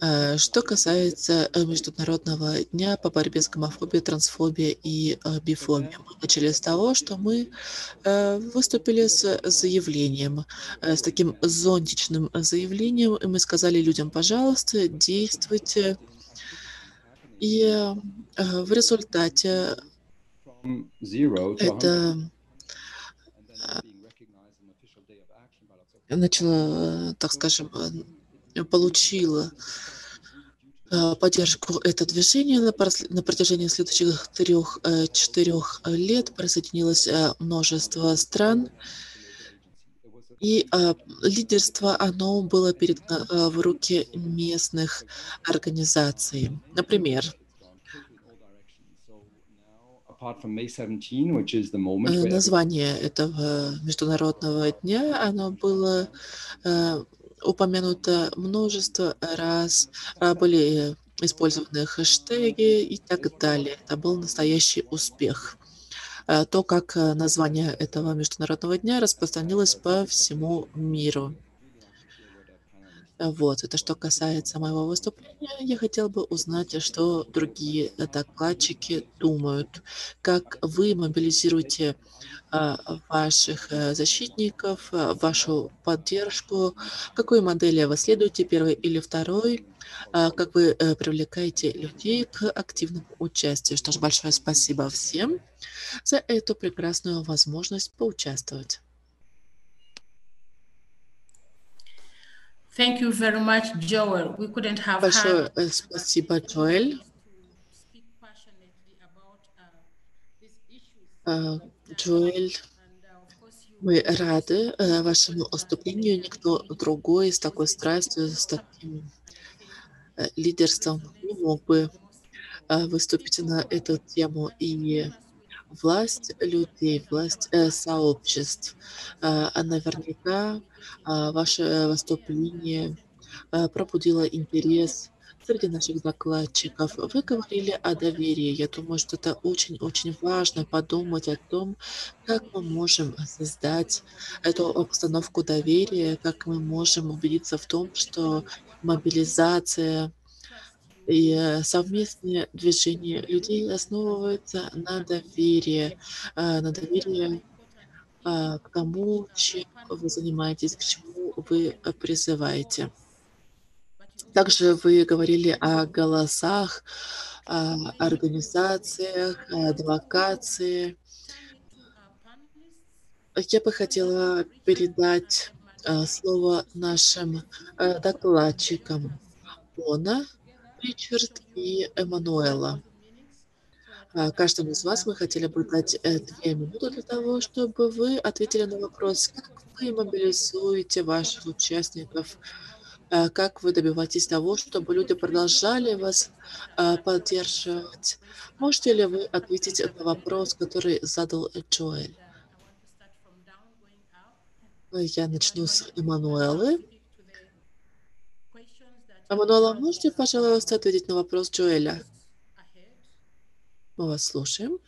A: а, что касается э, Международного дня по борьбе с гомофобией, трансфобией и э, бифобией. Мы начали с того, что мы э, выступили с заявлением, с таким зонтичным заявлением, и мы сказали людям, пожалуйста, действуйте и э, в результате это э, начало, так скажем, э, получило поддержку это движение на, на протяжении следующих трех-четырех лет. Присоединилось множество стран, и э, лидерство, оно было передано э, в руки местных организаций. Например, название этого международного дня, оно было э, упомянуто множество раз, э, были использованы хэштеги и так далее. Это был настоящий успех. То, как э, название этого международного дня распространилось по всему миру. Вот, это что касается моего выступления. Я хотел бы узнать, что другие докладчики думают. Как вы мобилизируете а, ваших э, защитников, а, вашу поддержку? Какой модели вы следуете, первой или второй? А, Как вы э, привлекаете людей к активному участию? Что ж, большое спасибо всем за эту прекрасную возможность поучаствовать.
B: Thank you very much, Joel. We couldn't have
A: Большое
B: had
A: э, спасибо, Джоэль.
B: uh.
A: А, Джоэль, мы рады э, вашему выступлению. Никто другой с такой страстью, с таким э, лидерством не мог бы выступить на эту тему. И власть людей, власть э, сообществ, э, а наверняка э, ваше выступление э, пробудило интерес среди наших докладчиков. Вы говорили о доверии. Я думаю, что это очень-очень важно подумать о том, как мы можем создать эту обстановку доверия, как мы можем убедиться в том, что мобилизация и э, совместное движение людей основывается на доверии, э, на доверии э, к тому, чем вы занимаетесь, к чему вы призываете. Также вы говорили о голосах, организациях, адвокации. Я бы хотела передать слово нашим докладчикам Она, Ричард и Эммануэла. А, Каждому из вас мы хотели бы дать э, две минуты для того, чтобы вы ответили на вопрос, как вы мобилизуете ваших участников, а, как вы добиваетесь того, чтобы люди продолжали вас а, поддерживать. Можете ли вы ответить на вопрос, который задал Джоэль? Я начну с Эммануэлы. Эммануэла, можете, пожалуйста, ответить на вопрос Джоэля? Мы вас слушаем.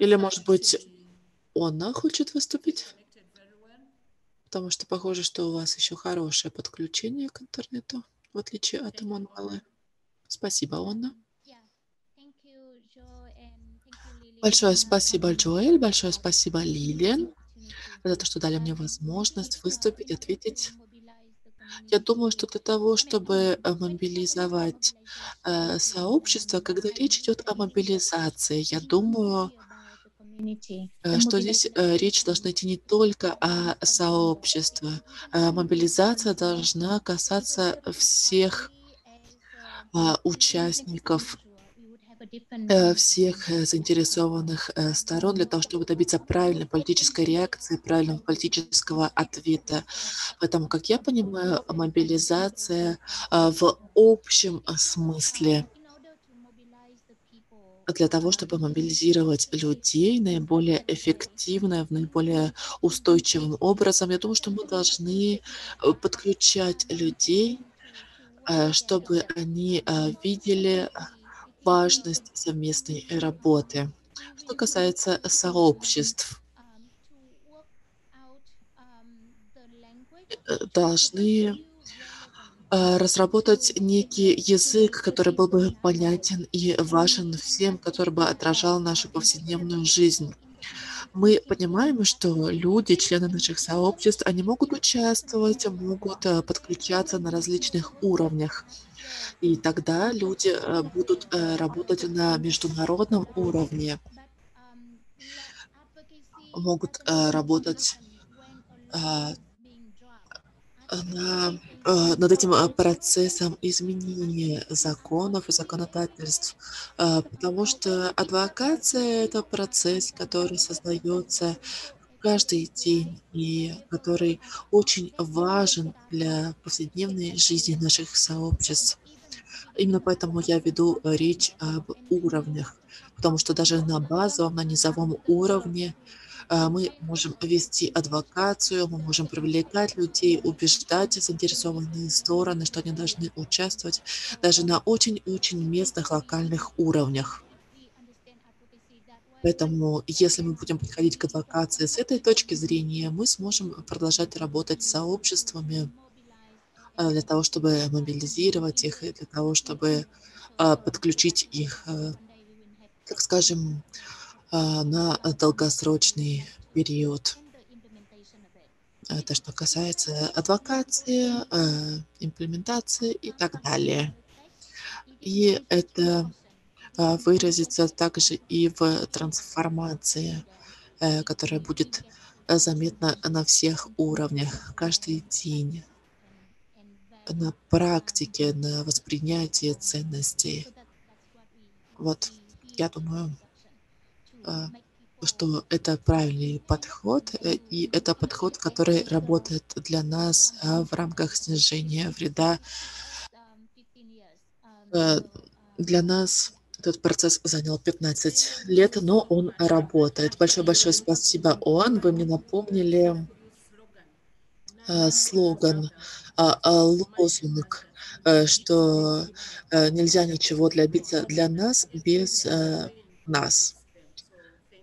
A: Или, может быть, она хочет выступить? Потому что похоже, что у вас еще хорошее подключение к интернету, в отличие от Эммануэлы. Спасибо, Анна. Большое спасибо, Джоэль. Большое спасибо, Лилиан, за то, что дали мне возможность выступить, ответить. Я думаю, что для того, чтобы э, мобилизовать э, сообщество, когда речь идет о мобилизации, я думаю, э, что здесь э, речь должна идти не только о сообществе. Э, мобилизация должна касаться всех а, участников э, всех э, заинтересованных э, сторон для того, чтобы добиться правильной политической реакции, правильного политического ответа. Поэтому, как я понимаю, мобилизация э, в общем э, смысле для того, чтобы мобилизировать людей наиболее эффективно, в наиболее устойчивым образом, я думаю, что мы должны э, подключать людей, э, чтобы они э, видели важность совместной работы. Что касается сообществ, э, должны э, разработать некий язык, который был бы понятен и важен всем, который бы отражал нашу повседневную жизнь. Мы понимаем, что люди, члены наших сообществ, они могут участвовать, могут э, подключаться на различных уровнях. И тогда люди э, будут э, работать на международном уровне, могут э, работать на, над этим процессом изменения законов и законодательств, потому что адвокация – это процесс, который создается каждый день и который очень важен для повседневной жизни наших сообществ. Именно поэтому я веду речь об уровнях, потому что даже на базовом, на низовом уровне э, мы можем вести адвокацию, мы можем привлекать людей, убеждать заинтересованные стороны, что они должны участвовать даже на очень-очень местных локальных уровнях. Поэтому, если мы будем подходить к адвокации с этой точки зрения, мы сможем продолжать работать с сообществами э, для того, чтобы мобилизировать их и для того, чтобы э, подключить их, э, так скажем, на долгосрочный период. Это что касается адвокации, имплементации и так далее. И это выразится также и в трансформации, э, которая будет э, заметна на всех уровнях каждый день, на практике, на воспринятии ценностей. Вот, я думаю, э, что это правильный подход, и это подход, который работает для нас в рамках снижения вреда. Для нас этот процесс занял 15 лет, но он работает. Большое-большое спасибо, ОАН. Вы мне напомнили э, слоган, э, э, лозунг, э, что э, нельзя ничего добиться для нас без э, нас.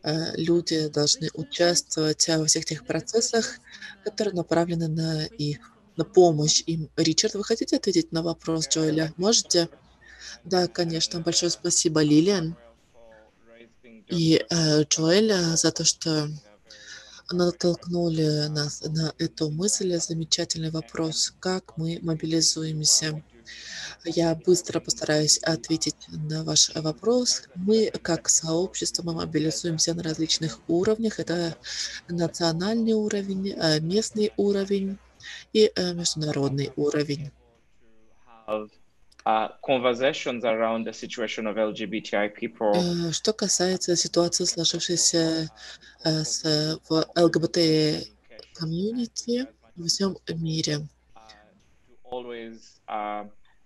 A: Э, люди должны участвовать во всех тех процессах, которые направлены на их на помощь им. Ричард, вы хотите ответить на вопрос Джоэля? Можете? Да, конечно. Большое спасибо, Лилиан и э, Джоэль э, за то, что натолкнули нас на эту мысль. Замечательный вопрос, как мы мобилизуемся. Я быстро постараюсь ответить на ваш вопрос. Мы, как сообщество, мы мобилизуемся на различных уровнях. Это национальный уровень, э, местный уровень и э, международный уровень
G: conversations around the situation of LGBTI people.
A: Э, что касается ситуации, сложившейся э, с, в ЛГБТ комьюнити во всем мире.
G: Always,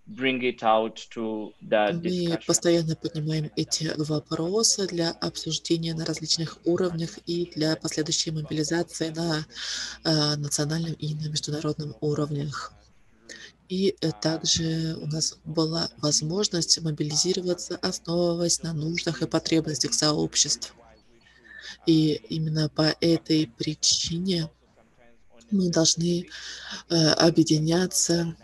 G: bring it out to the
A: Мы постоянно поднимаем эти вопросы для обсуждения на различных уровнях и для последующей мобилизации на э, национальном и на международном уровнях. И э, также у нас была возможность мобилизироваться, основываясь на нуждах и потребностях сообществ. И именно по этой причине мы должны э, объединяться.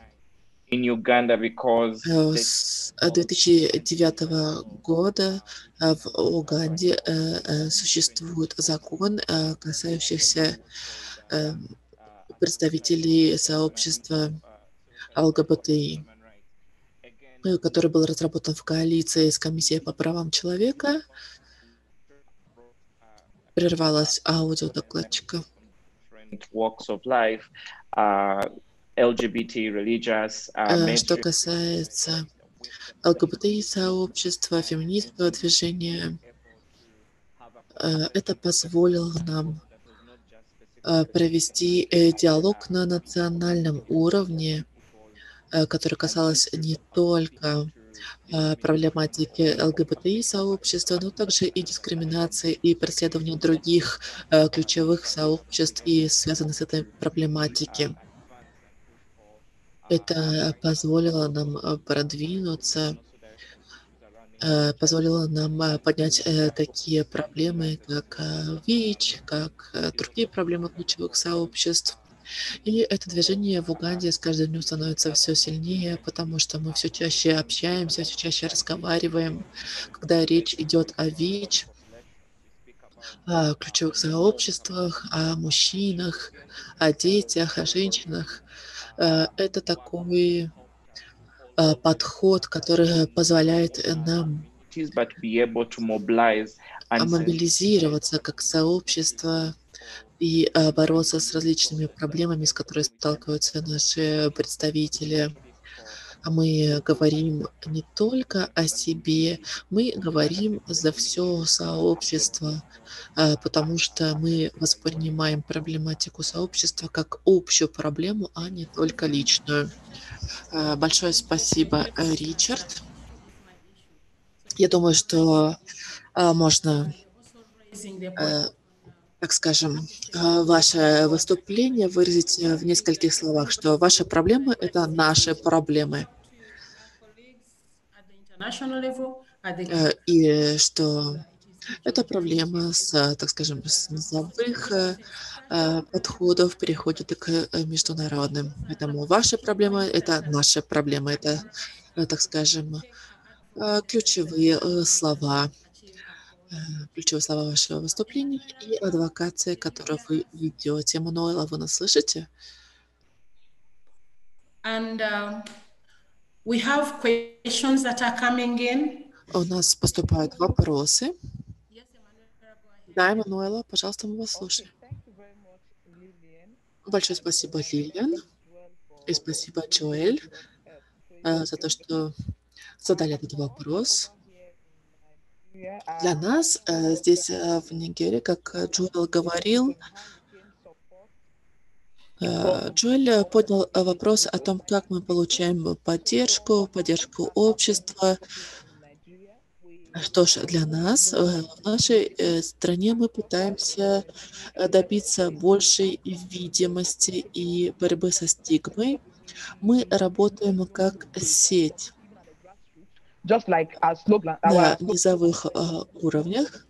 G: In Uganda because
A: э, с 2009 года э, в Уганде существует закон, касающийся представителей сообщества ЛГБТИ, э, который был разработан в коалиции с Комиссией по правам человека. Прервалась аудио докладчика. Что касается ЛГБТИ сообщества, феминистского движения, э, это позволило нам э, провести диалог на национальном уровне Э, которая касалась не только э, проблематики ЛГБТИ сообщества, но также и дискриминации и преследования других э, ключевых сообществ и связанных с этой проблематики. Это позволило нам продвинуться, позволило нам поднять такие проблемы, как ВИЧ, как другие проблемы ключевых сообществ. И это движение в Уганде с каждым днем становится все сильнее, потому что мы все чаще общаемся, все чаще разговариваем, когда речь идет о ВИЧ, о ключевых сообществах, о мужчинах, о детях, о женщинах. Э, это такой э, подход, который позволяет нам мобилизироваться как сообщество, и э, бороться с различными проблемами, с которыми сталкиваются наши представители. А мы говорим не только о себе, мы говорим за все сообщество, э, потому что мы воспринимаем проблематику сообщества как общую проблему, а не только личную. Э, большое спасибо, Ричард. Я думаю, что можно так скажем, э, ваше выступление выразить э, в нескольких словах, что ваши проблемы – это наши проблемы. Э, и что Это проблема с, так скажем, с низовых подходов переходит к международным. Поэтому ваша проблема – это наша проблема. Это, так скажем, ключевые слова, ключевые слова вашего выступления и адвокация, которую вы ведете. Мануэла, вы нас слышите?
B: And uh, we have questions that are coming in.
A: У нас поступают вопросы. Да, Эммануэла, пожалуйста, мы вас слушаем. Большое спасибо, Лилиан, и спасибо, Джоэль, э, за то, что задали этот вопрос. Для нас э, здесь, э, в Нигерии, как Джоэл говорил, э, Джоэль э, поднял э, вопрос о том, как мы получаем поддержку, поддержку общества. Что ж, для нас, э, в нашей э, стране мы пытаемся э, добиться большей видимости и борьбы со стигмой. Мы работаем как сеть
H: Just like our slogan,
A: на низовых э, уровнях.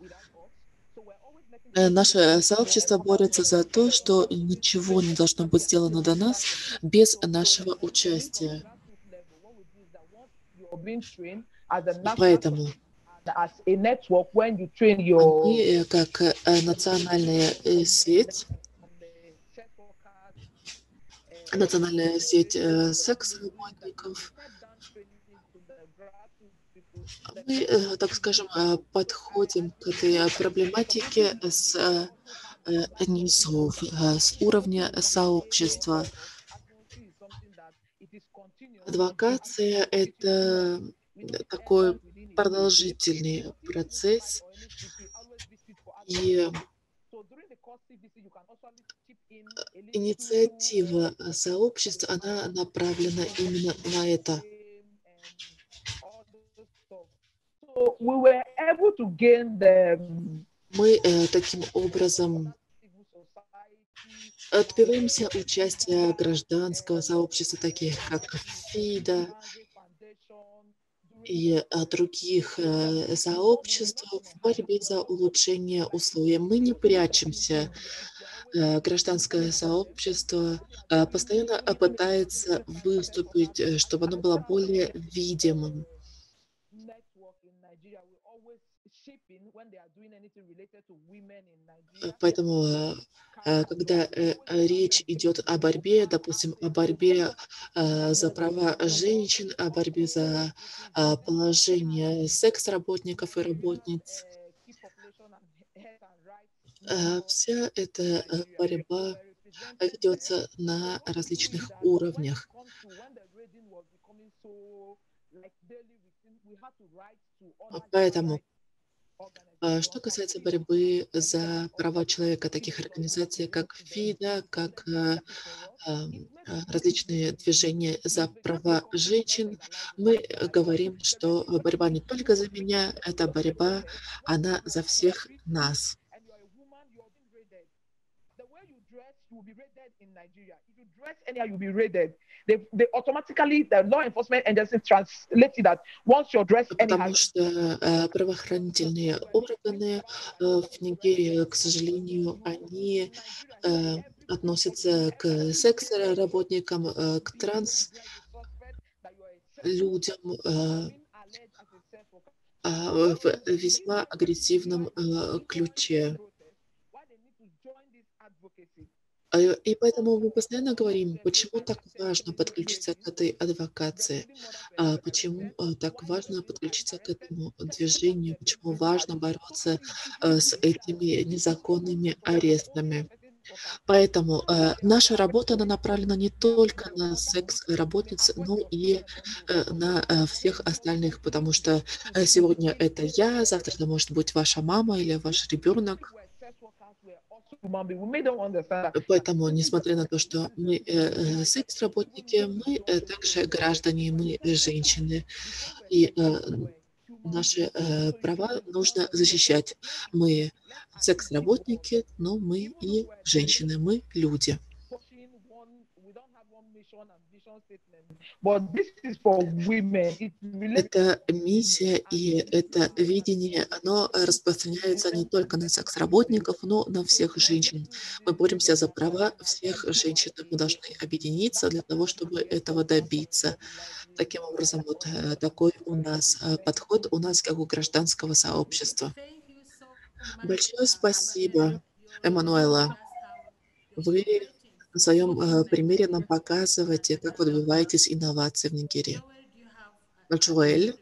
A: Э, Наше сообщество борется за то, что ничего не должно быть сделано до нас без нашего участия. Поэтому мы, э, как э, национальная сеть, национальная сеть секс-работников, мы, э, так скажем, э, подходим к этой э, проблематике с низов, с уровня сообщества. Адвокация – это такой продолжительный процесс, и инициатива сообщества, она направлена именно на это.
H: So we were able to gain the
A: Мы э, таким образом отбиваемся участия гражданского сообщества, таких как ФИДа и э, других э, сообществ в борьбе за улучшение условий. Мы не прячемся. Э, Гражданское сообщество постоянно пытается выступить, чтобы оно было более видимым.
H: network in Nigeria. We always shipping when they are doing anything related to women in
A: Э,
H: Nigeria.
A: Поэтому, э, э, когда э, э, речь идет о борьбе, допустим, о борьбе э, за права женщин, о борьбе за э, положение секс-работников и работниц,
H: uh,
A: э, вся эта э, борьба ведется на различных уровнях. Поэтому, э, что касается борьбы за права человека, таких организаций, как ФИДа, как э, э, различные движения за права женщин, мы говорим, что борьба не только за меня, это борьба, она за всех нас.
H: you'll be raided. They, they automatically, the law enforcement agency translates it that once you're dressed anyhow,
A: Потому что э, правоохранительные органы э, в Нигерии, к сожалению, они э, относятся к секс-работникам, э, к транс-людям э, а, в весьма агрессивном э, ключе. Э, И поэтому мы постоянно говорим, почему так важно подключиться к этой адвокации, а почему э, так важно подключиться к этому движению, почему важно бороться э, с этими незаконными арестами. Поэтому э, наша работа она направлена не только на секс-работниц, но и э, на э, всех остальных, потому что э, сегодня это я, завтра это может быть ваша мама или ваш ребенок.
H: human being. We may don't understand that.
A: Поэтому, несмотря на то, что мы э, э, секс-работники, мы э, также граждане, мы женщины. И э, наши э, права нужно защищать. Мы секс-работники, но мы и женщины, мы люди. Эта миссия и это видение, оно распространяется не только на секс-работников, но на всех женщин. Мы боремся за права всех женщин. Мы должны объединиться для того, чтобы этого добиться. Таким образом, вот э, такой у нас э, подход, у нас как у гражданского сообщества. Большое спасибо, Эммануэла. Вы на своем э, примере нам показываете, как вы добиваетесь инноваций в Нигерии. Джоэль,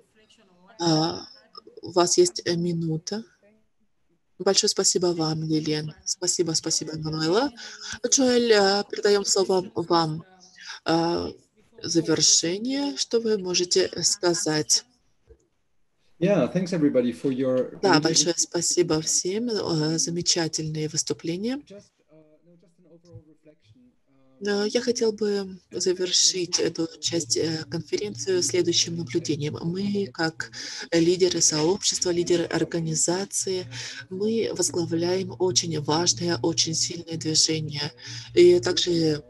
A: а, у вас есть э, минута. Большое спасибо вам, Лилиан. Спасибо, спасибо, Эммануэла. Джоэль, э, передаем слово вам. А, Завершение, что вы можете сказать?
I: Yeah, thanks everybody for your
A: Да, большое спасибо всем. э, Замечательные выступления.
I: just uh, no, just an overall reflection.
A: Э, Я хотел бы завершить эту часть э, конференции следующим наблюдением. Мы, как лидеры сообщества, лидеры организации, мы возглавляем очень важное, очень сильное движение. И также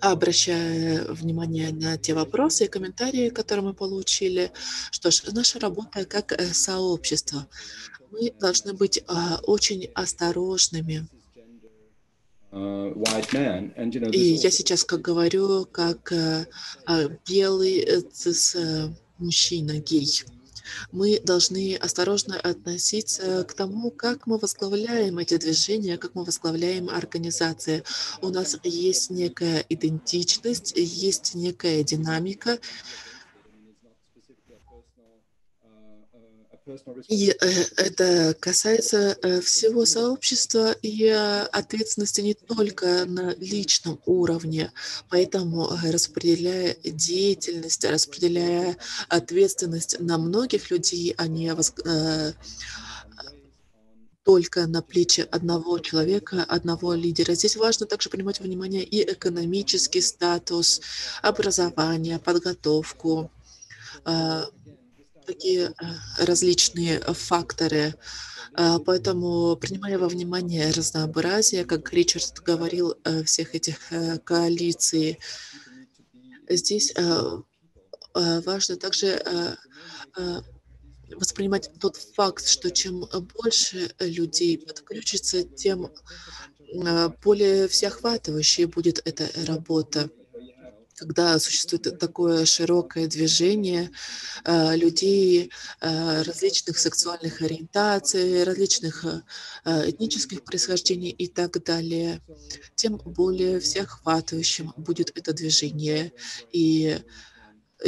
A: обращая внимание на те вопросы и комментарии, которые мы получили. Что ж, наша работа как э, сообщество. Мы должны быть очень осторожными.
I: Uh, white man, and you know,
A: И
I: this
A: я сейчас как говорю, как э, а, белый э, цис, э, мужчина, гей. Мы должны осторожно относиться к тому, как мы возглавляем эти движения, как мы возглавляем организации. У нас есть некая идентичность, есть некая динамика,
I: uh, uh, a personal
A: И э, это касается э, всего сообщества и э, ответственности не только на личном уровне. Поэтому, распределяя деятельность, распределяя ответственность на многих людей, а не только на плечи одного человека, одного лидера. Здесь важно также принимать внимание и экономический статус, образование, подготовку, такие э, различные факторы. А, Поэтому, принимая во внимание разнообразие, как Ричард говорил, э, всех этих э, коалиций, здесь э, э, важно также э, э, воспринимать тот факт, что чем больше людей подключится, тем э, более всеохватывающей будет эта работа. Когда существует такое широкое движение э, людей э, различных сексуальных ориентаций, различных э, э, этнических происхождений и так далее, тем более всеохватывающим будет это движение. И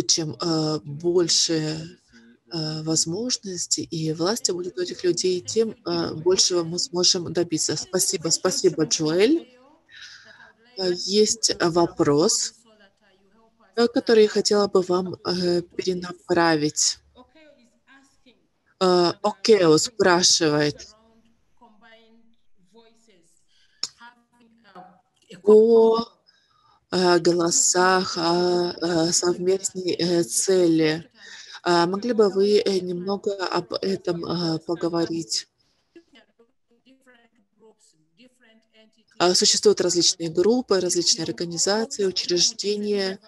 A: чем э, больше э, возможностей и власти будет у этих людей, тем большего мы сможем добиться. Спасибо, спасибо, Джоэль. Есть вопрос, э, который я хотела бы вам э, перенаправить. Э, Окео спрашивает о голосах, о совместной цели. Могли бы вы немного об этом поговорить? Существуют различные группы, различные организации, учреждения,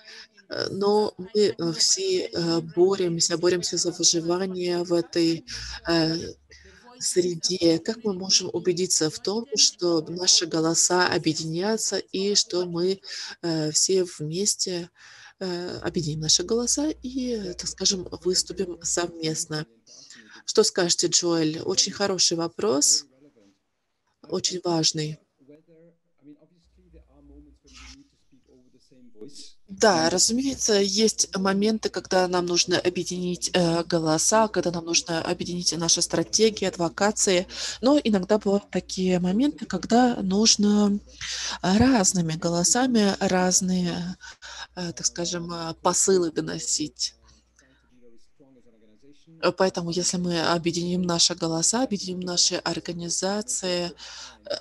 A: но мы э, все э, боремся, боремся за выживание в этой э, среде. Как мы можем убедиться в том, что наши голоса объединятся и что мы э, все вместе э, объединим наши голоса и, э, так скажем, выступим совместно? Что скажете, Джоэль? Очень хороший вопрос, очень важный. Да, разумеется, есть моменты, когда нам нужно объединить э, голоса, когда нам нужно объединить наши стратегии, адвокации, но иногда бывают такие моменты, когда нужно разными голосами разные, э, так скажем, э, посылы доносить. Поэтому, если мы объединим наши голоса, объединим наши организации, э,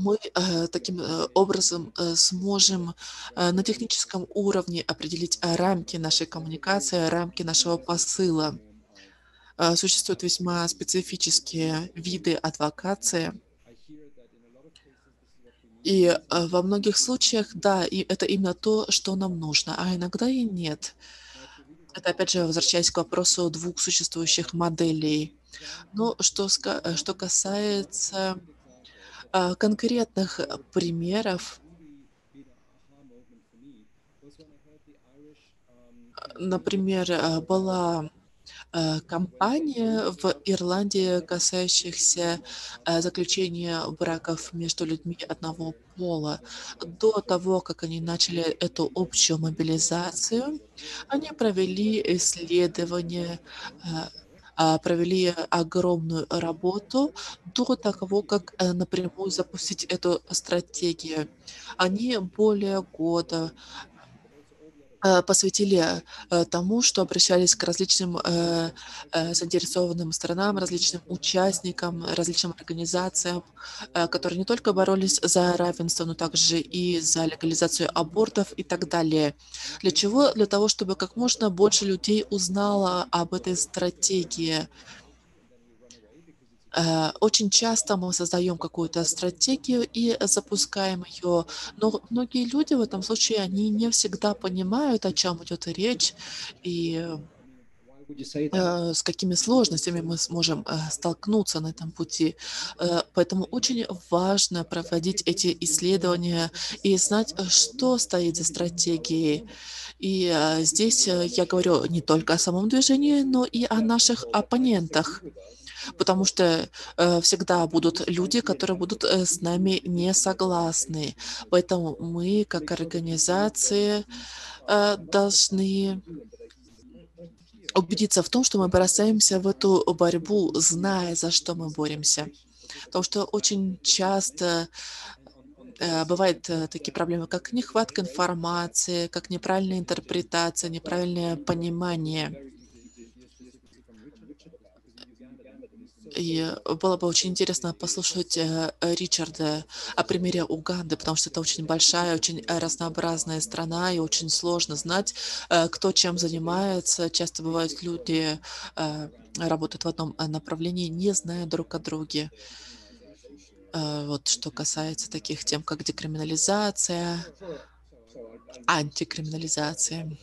A: мы э, таким э, образом э, сможем на техническом уровне определить рамки нашей коммуникации, рамки нашего посыла. Существуют весьма специфические виды адвокации. И во многих случаях, да, и это именно то, что нам нужно, а иногда и нет. Это опять же возвращаясь к вопросу двух существующих моделей. Но что, что касается конкретных примеров, например, а, была а, кампания в Ирландии, касающихся а, заключения браков между людьми одного пола. До того, как они начали эту общую мобилизацию, они провели исследование а, а, провели огромную работу до того, как э, напрямую запустить эту стратегию. Они более года посвятили э, тому, что обращались к различным э, э, заинтересованным сторонам, различным участникам, различным организациям, э, которые не только боролись за равенство, но также и за легализацию абортов и так далее. Для чего? Для того, чтобы как можно больше людей узнало об этой стратегии. Э, Очень часто мы создаем какую-то стратегию и запускаем ее, но многие люди в этом случае, они не всегда понимают, о чем идет речь, и э, с какими сложностями мы сможем э, столкнуться на этом пути. Поэтому очень важно проводить эти исследования и знать, что стоит за стратегией. И здесь я говорю не только о самом движении, но и о наших оппонентах потому что э, всегда будут люди, которые будут э, с нами не согласны. Поэтому мы, как организации, э, должны убедиться в том, что мы бросаемся в эту борьбу, зная, за что мы боремся. Потому что очень часто э, бывают э, такие проблемы, как нехватка информации, как неправильная интерпретация, неправильное понимание. И было бы очень интересно послушать э, Ричарда о примере Уганды, потому что это очень большая, очень э, разнообразная страна, и очень сложно знать, э, кто чем занимается. Часто бывают люди работают в одном направлении, не зная друг о друге. Вот что касается таких тем, как декриминализация, антикриминализация.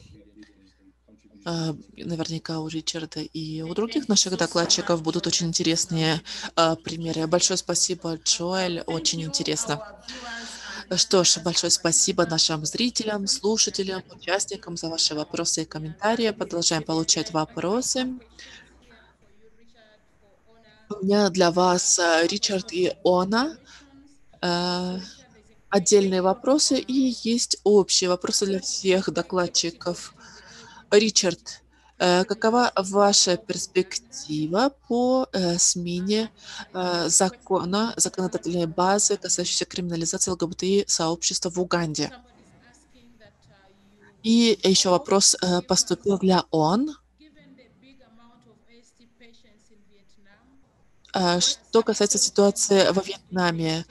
A: А, Наверняка у Ричарда и у других наших докладчиков будут очень интересные а, примеры. Большое спасибо, Джоэль, очень интересно. Что ж, большое спасибо нашим зрителям, слушателям, участникам за ваши вопросы и комментарии. Продолжаем получать вопросы. У меня для вас, э, Ричард и Она, отдельные вопросы и есть общие вопросы для всех докладчиков. Ричард, э, какова ваша перспектива по э, смене э, закона, законодательной базы, касающейся криминализации ЛГБТИ сообщества в Уганде? И еще вопрос поступил для ООН. Что касается ситуации во Вьетнаме,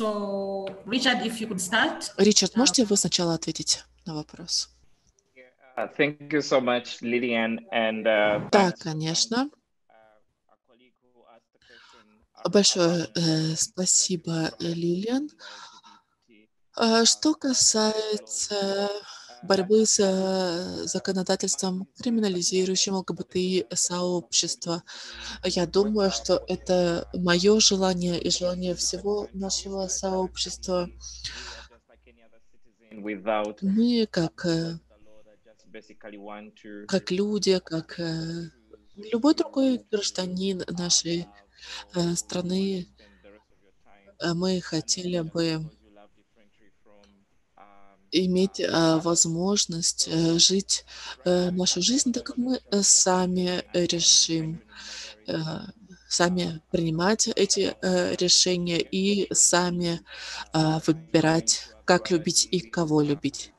B: So, Richard, if you could start.
A: Ричард, можете вы сначала ответить на вопрос?
G: Uh, thank you so much, Lillian, and uh,
A: Да, конечно. Большое э, спасибо, Лилиан. А Что касается борьбы с э, законодательством, криминализирующим ЛГБТИ сообщество, я думаю, что это мое желание и желание всего нашего сообщества. Мы, как, э, как люди, как э, любой другой гражданин нашей страны, мы хотели бы
G: you love differently from um,
A: иметь э, возможность э, жить э, нашу жизнь так, как мы э, сами решим, сами принимать эти решения и сами э, выбирать, как любить и кого любить.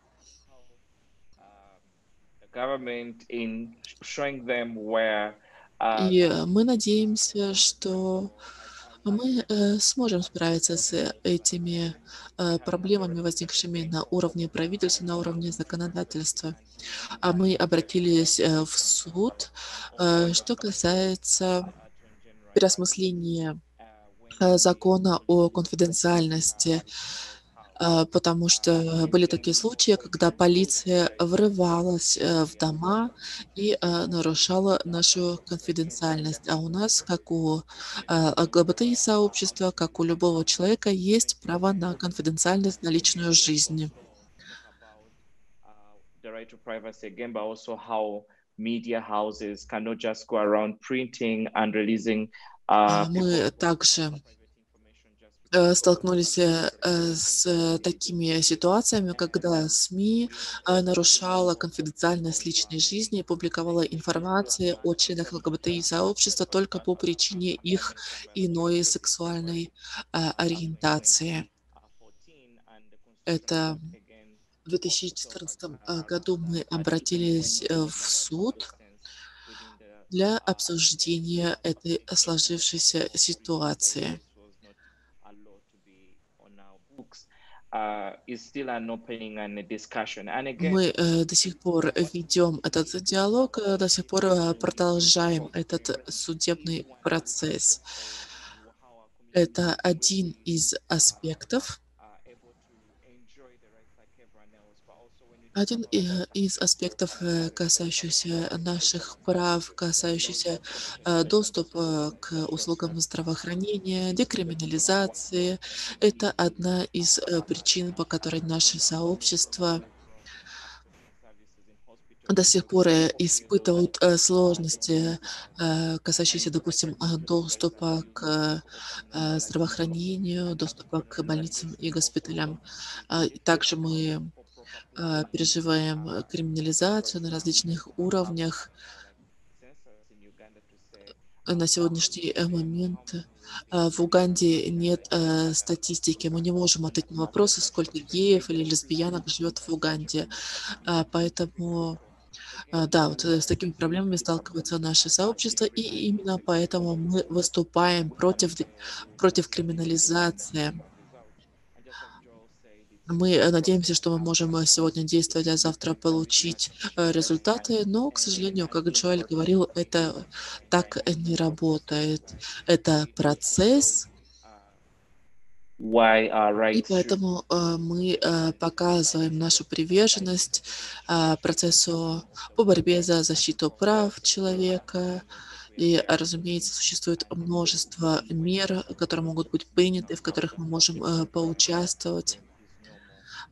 G: uh,
A: И мы надеемся, что мы э, сможем справиться с этими э, проблемами, возникшими на уровне правительства, на уровне законодательства. А мы обратились э, в суд, э, что касается переосмысление э, закона о конфиденциальности, э, потому что были такие случаи, когда полиция врывалась э, в дома и нарушала нашу конфиденциальность. А у нас, как у ЛГБТИ-сообщества, как у любого человека, есть право на конфиденциальность, на личную жизнь.
G: the right to privacy again, but also how media houses cannot just go around printing and releasing. Uh,
A: Мы также э, столкнулись э, с такими ситуациями, когда СМИ э, нарушала конфиденциальность личной жизни и публиковала информацию о членах ЛГБТИ-сообщества только по причине их иной сексуальной ориентации. Это в 2014 э, году мы обратились э, в суд для обсуждения этой сложившейся ситуации. Мы до сих пор ведем этот диалог, э, до сих пор э, продолжаем этот судебный процесс. Это один из аспектов, Один из аспектов, э, касающихся наших прав, касающихся э, доступа к услугам здравоохранения, декриминализации, это одна из э, причин, по которой наше сообщество до сих пор испытывают сложности, касающиеся, допустим, доступа к здравоохранению, доступа к больницам и госпиталям. А, также мы переживаем э, криминализацию на различных уровнях. На сегодняшний э, момент э, в Уганде нет статистики. Мы не можем ответить на вопросы, сколько геев или лесбиянок живет в Уганде. Поэтому да, вот с такими проблемами сталкивается наше сообщество, и именно поэтому мы выступаем против, против криминализации мы э, надеемся, что мы можем э, сегодня действовать, а завтра получить э, результаты, но, к сожалению, как Джоэль говорил, это так не работает. Это процесс, и поэтому мы показываем нашу приверженность процессу по борьбе за защиту прав человека. И, разумеется, существует множество мер, которые могут быть приняты, в которых мы можем поучаствовать.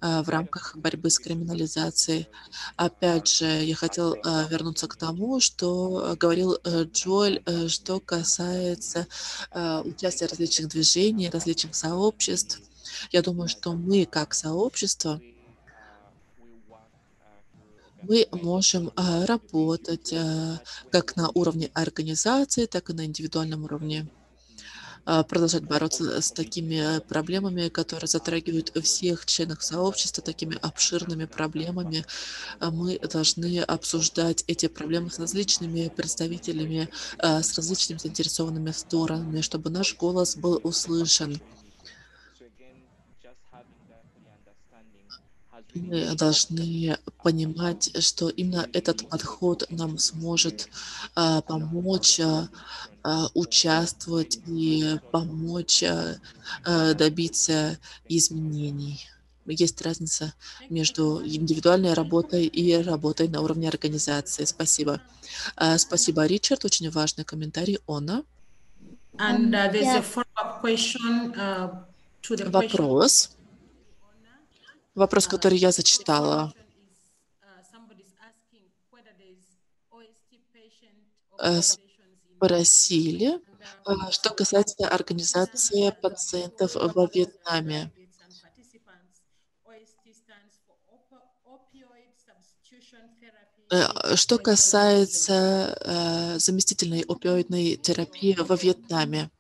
A: Э, в рамках борьбы с криминализацией. Опять же, я хотел э, вернуться к тому, что говорил э, Джоэль, что касается участия различных движений, различных сообществ. Я думаю, что мы как сообщество мы можем работать как на уровне организации, так и на индивидуальном уровне. А, продолжать бороться с такими проблемами, которые затрагивают всех членов сообщества, такими обширными проблемами. А, мы должны обсуждать эти проблемы с различными представителями, а, с различными заинтересованными сторонами, чтобы наш голос был услышан. Мы должны понимать, что именно этот подход нам сможет а, помочь а, а, участвовать и помочь а, а, добиться изменений. Есть разница между индивидуальной работой и работой на уровне организации. Спасибо. А, спасибо, Ричард. Очень важный комментарий. Она.
B: And uh, there's yeah. a follow-up question uh, to the
A: Вопрос. Вопрос, который я зачитала. Э, спросили, э, что касается организации пациентов во Вьетнаме. Э, что касается заместительной опиоидной терапии во Вьетнаме.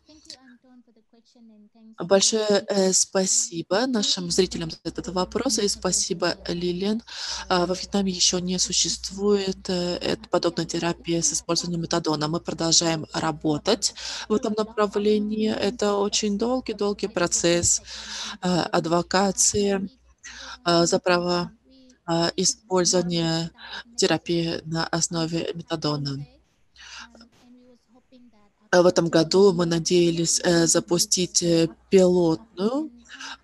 A: Большое э, спасибо нашим зрителям за этот вопрос и спасибо, Лилиан. Э, во Вьетнаме еще не существует э, подобной терапии с использованием метадона. Мы продолжаем работать в этом направлении. Это очень долгий-долгий процесс э, адвокации за право использования терапии на основе метадона. В этом году мы надеялись э, запустить э, пилотную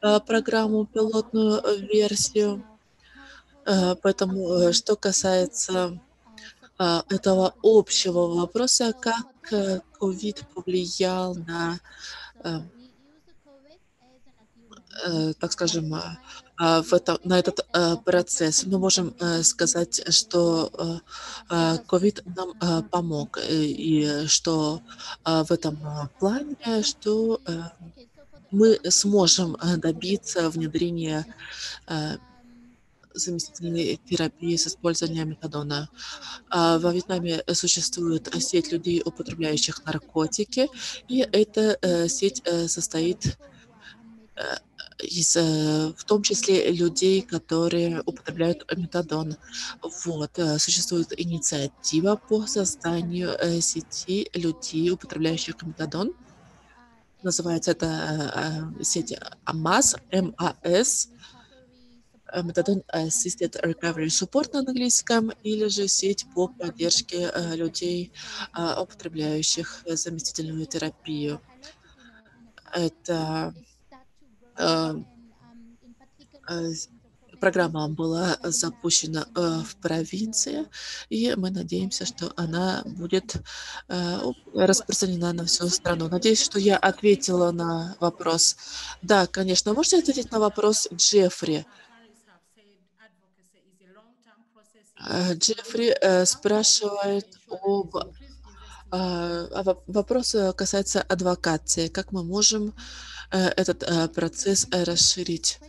A: э, программу, пилотную версию. Поэтому, что касается этого общего вопроса, как COVID повлиял на так скажем, в это, на этот э, процесс. Мы можем э, сказать, что COVID нам помог, и что в этом плане, что мы сможем добиться внедрения заместительной терапии с использованием метадона. Во Вьетнаме существует сеть людей, употребляющих наркотики, и эта сеть состоит из, э, в том числе людей, которые употребляют метадон. Вот, э, существует инициатива по созданию э, сети людей, употребляющих метадон. Называется это сеть АМАС, МАС, метадон Assisted Recovery Support на английском, или же сеть по поддержке людей, употребляющих заместительную терапию. Это программа была запущена э, в провинции, и мы надеемся, что она будет распространена на всю страну. Надеюсь, что я ответила на вопрос. Да, конечно. Можете ответить на вопрос Джеффри? Джеффри спрашивает об вопрос касается адвокации. Как мы можем Э, этот э, процесс э, расширить?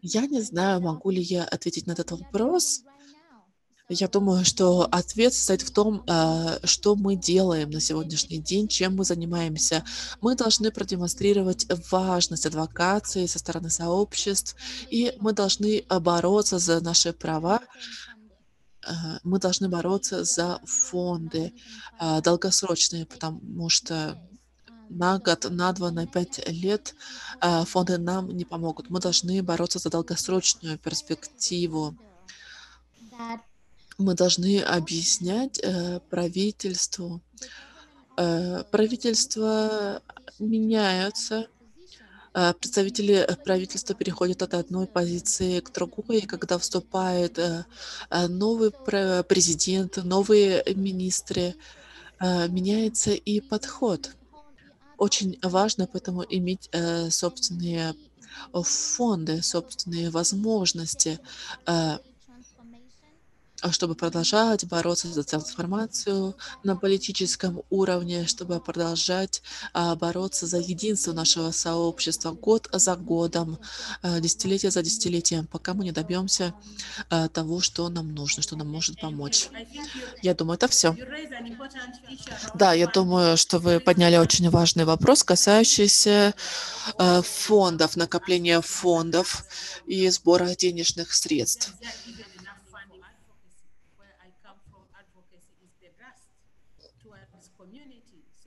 A: Я не знаю, могу ли я ответить на этот вопрос. Я думаю, что ответ состоит в том, что мы делаем на сегодняшний день, чем мы занимаемся. Мы должны продемонстрировать важность адвокации со стороны сообществ, и мы должны бороться за наши права, мы должны бороться за фонды долгосрочные, потому что на год, на два, на пять лет э, фонды нам не помогут. Мы должны бороться за долгосрочную перспективу. Мы должны объяснять э, правительству. Э, правительства меняются. Представители правительства переходят от одной позиции к другой, и когда вступает новый президент, новые министры, меняется и подход очень важно поэтому иметь э, собственные э, фонды, собственные возможности, э, чтобы продолжать бороться за трансформацию на политическом уровне, чтобы продолжать а, бороться за единство нашего сообщества год за годом, а, десятилетие за десятилетием, пока мы не добьемся а, того, что нам нужно, что нам может помочь. Я думаю, это все. Да, я думаю, что вы подняли очень важный вопрос, касающийся а, фондов, накопления фондов и сбора денежных средств.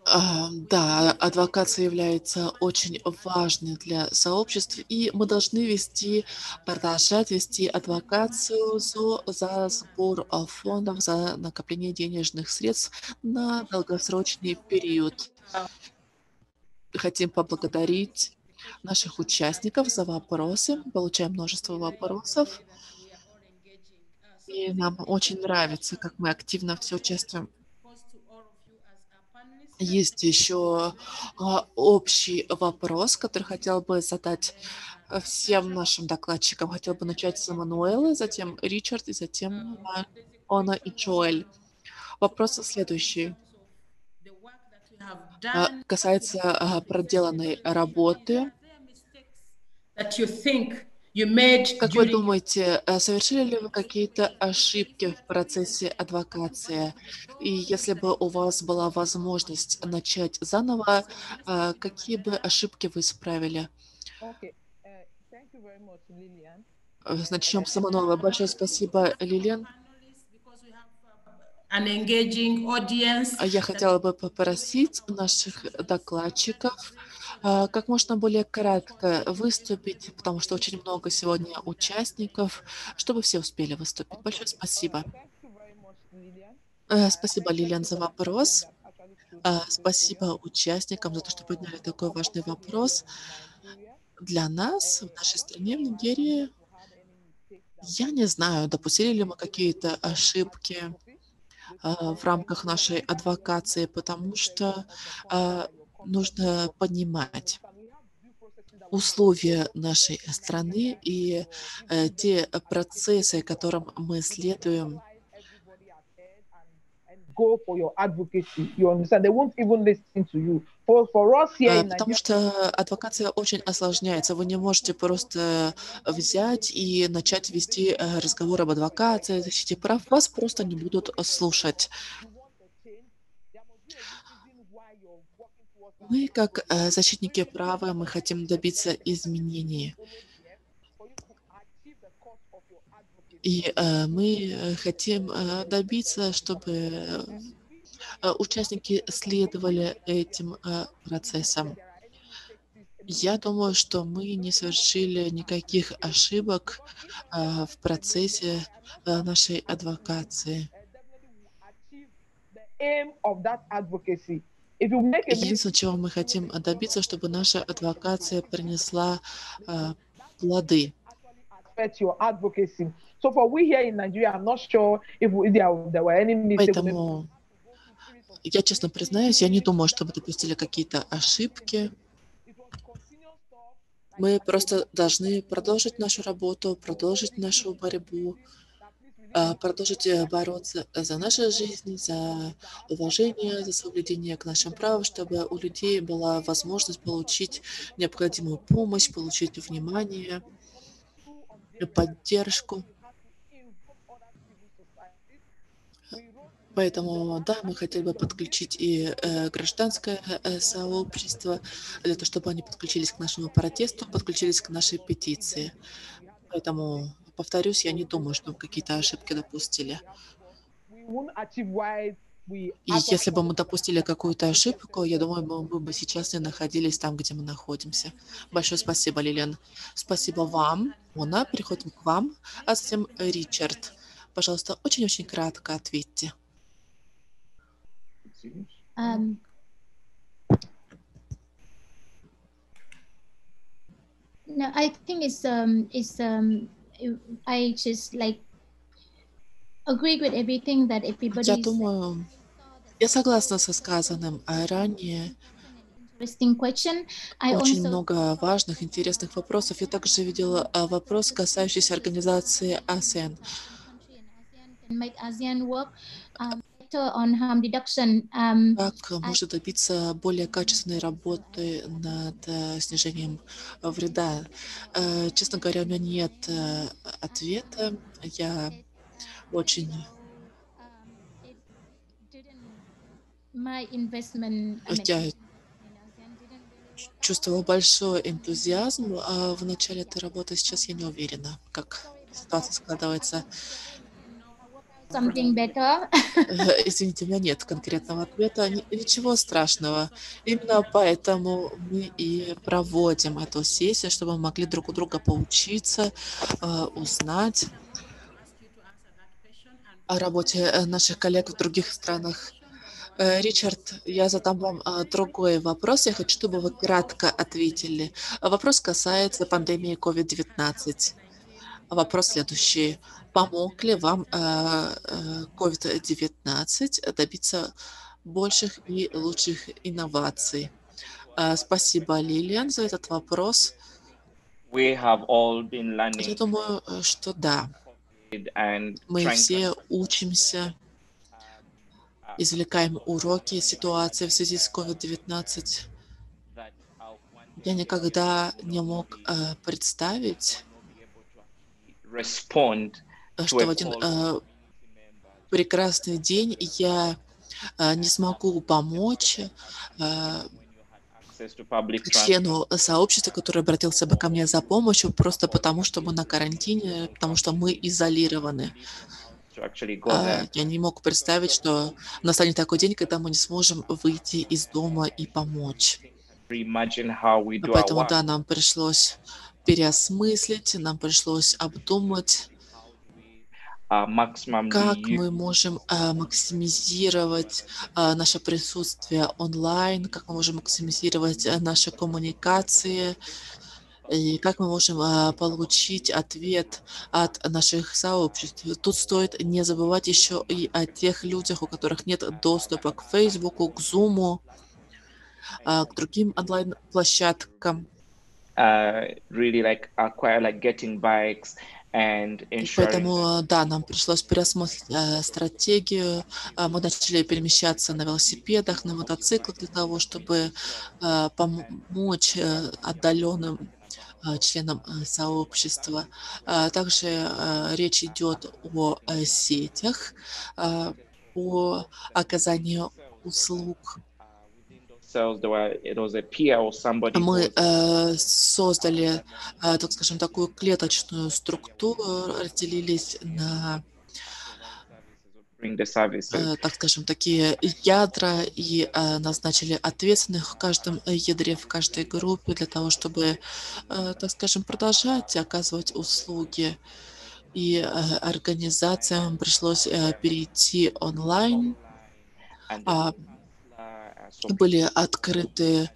A: А, да, адвокация является очень важной для сообществ, и мы должны вести, продолжать вести адвокацию за, за сбор а, фондов, за накопление денежных средств на долгосрочный период. Хотим поблагодарить наших участников за вопросы. Получаем множество вопросов. И нам очень нравится, как мы активно все участвуем есть еще а, общий вопрос, который хотел бы задать э, всем нашим докладчикам. Хотел бы начать с Эммануэлы, затем Ричард и затем Она и Джоэль. Вопрос следующий. А, касается а, проделанной работы. That you think как вы думаете, э, совершили ли вы какие-то ошибки в процессе адвокации? И если бы у вас была возможность начать заново, э, какие бы ошибки вы исправили? Э, начнем с Эммануэла. Большое спасибо, Лилиан. Я хотела бы попросить наших докладчиков а, как можно более кратко выступить, потому что очень много сегодня участников, чтобы все успели выступить. Большое спасибо. Э, спасибо, Лилиан, за вопрос. А, Спасибо участникам за то, что подняли такой важный вопрос. Для нас, в нашей стране, в Нигерии, я не знаю, допустили ли мы какие-то ошибки в рамках нашей адвокации, потому что нужно понимать условия нашей страны и э, те процессы, которым мы следуем.
H: In
A: Потому что адвокация очень осложняется. Вы не можете просто взять и начать вести э, разговор об адвокации, защите прав. Вас просто не будут слушать. Мы, как э, защитники права, мы хотим добиться изменений. И э, мы хотим э, добиться, чтобы участники следовали этим процессам. Я думаю, что мы не совершили никаких ошибок в процессе нашей адвокации. Единственное, чего мы хотим добиться, чтобы наша адвокация принесла э, плоды. Поэтому я честно признаюсь, я не думаю, что мы допустили какие-то ошибки. Мы просто должны продолжить нашу работу, продолжить нашу борьбу, продолжить э, бороться за наши жизни, за уважение, за соблюдение к нашим правам, чтобы у людей была возможность получить необходимую помощь, получить внимание, поддержку. Поэтому, да, мы хотели бы подключить и э, гражданское э, сообщество, для того, чтобы они подключились к нашему протесту, подключились к нашей петиции. Поэтому, повторюсь, я не думаю, что мы какие-то ошибки допустили. И если бы мы допустили какую-то ошибку, я думаю, мы бы сейчас не находились там, где мы находимся. Большое спасибо, Лилиан. Спасибо вам. Она, переходим к вам, а затем Ричард. Пожалуйста, очень-очень кратко ответьте.
D: Um, no, I think it's um it's um I just like agree with everything that everybody
A: Я думаю, я согласна со сказанным а ранее. Очень много важных, интересных вопросов. Я также видела а, вопрос, касающийся организации АСЕАН.
D: Um,
A: Как можно добиться более качественной работы над э, снижением вреда? Э, Честно говоря, у меня нет э, ответа. Я очень я чувствовала большой энтузиазм а в начале этой работы. Сейчас я не уверена, как ситуация складывается.
D: Something better.
A: Э, Извините, у меня нет конкретного ответа. Ни- Ничего страшного. Именно поэтому мы и проводим эту сессию, чтобы мы могли друг у друга поучиться, э, узнать о работе э, наших коллег в других странах. Ричард, я задам вам другой вопрос. Я хочу, чтобы вы кратко ответили. Вопрос касается пандемии COVID-19. Вопрос следующий. Помог ли вам а, а, COVID-19 добиться больших и лучших инноваций? А, Спасибо, Лилиан, за этот вопрос. Я думаю, э, что да. Мы все учимся, извлекаем уроки ситуации в связи с COVID-19.
G: that uh, one
A: Я никогда не мог э, представить, э, что в один э, прекрасный день я э, не смогу помочь э, члену сообщества, который обратился бы ко мне за помощью, просто потому что мы на карантине, потому что мы изолированы. А. Я не мог представить, что настанет такой день, когда мы не сможем выйти из дома и помочь. Поэтому, да, нам пришлось переосмыслить, нам пришлось обдумать, как
G: use
A: мы можем а, максимизировать а, наше присутствие онлайн, как мы можем максимизировать а, наши коммуникации, и как мы можем а, получить ответ от наших сообществ. Тут стоит не забывать еще и о тех людях, у которых нет доступа к Фейсбуку, к Зуму, а, к другим онлайн-площадкам.
G: uh, really like acquire like getting bikes
A: И поэтому, да, нам пришлось переосмыслить э, стратегию. А, Мы начали перемещаться на велосипедах, на мотоциклах для того, чтобы э, помочь э, отдаленным э, членам э, сообщества. Также э, речь идет о э, сетях, э, о оказанию услуг. Мы э, создали, э, так скажем, такую клеточную структуру, разделились на э, так скажем, такие ядра и назначили ответственных в каждом ядре, в каждой группе для того, чтобы, так скажем, продолжать оказывать услуги. И организациям пришлось перейти онлайн. А, были открыты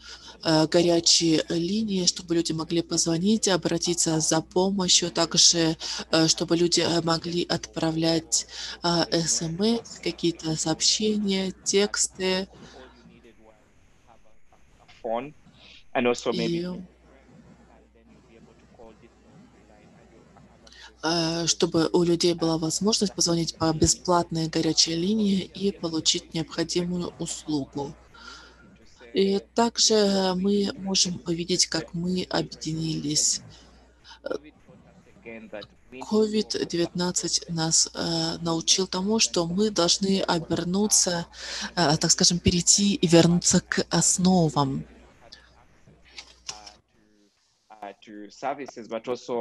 A: э, горячие линии, чтобы люди могли позвонить, обратиться за помощью, также э, чтобы люди э, могли отправлять э, смс, какие-то сообщения, тексты. И э, чтобы у людей была возможность позвонить по бесплатной горячей линии и получить необходимую услугу. И также мы можем увидеть, как мы объединились.
G: again that we
A: COVID-19 нас э, научил тому, что мы должны обернуться, э, так скажем, перейти и вернуться к основам.
G: uh, to services but also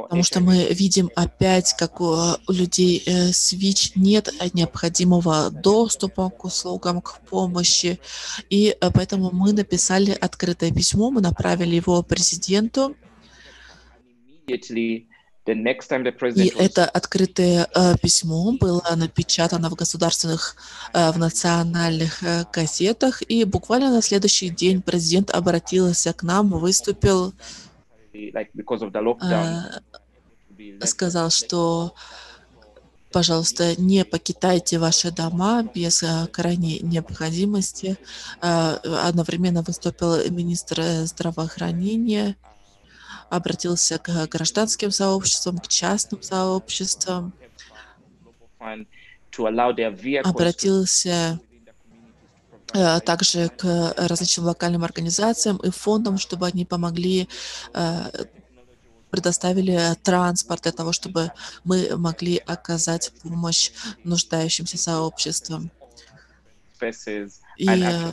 A: Потому что мы видим опять, как у, людей э, с ВИЧ нет необходимого доступа к услугам, к помощи. И э, поэтому мы написали открытое письмо, мы направили его президенту. И это открытое э, письмо было напечатано в государственных, э, в национальных э, газетах. И буквально на следующий день президент обратился к нам, выступил, сказал, что, пожалуйста, не покидайте ваши дома без э, крайней необходимости. Э, Одновременно выступил министр э, здравоохранения, обратился к гражданским сообществам, к частным сообществам, обратился э, также к различным локальным организациям и фондам, чтобы они помогли, э, предоставили транспорт для того, чтобы мы могли оказать помощь нуждающимся сообществам. И э,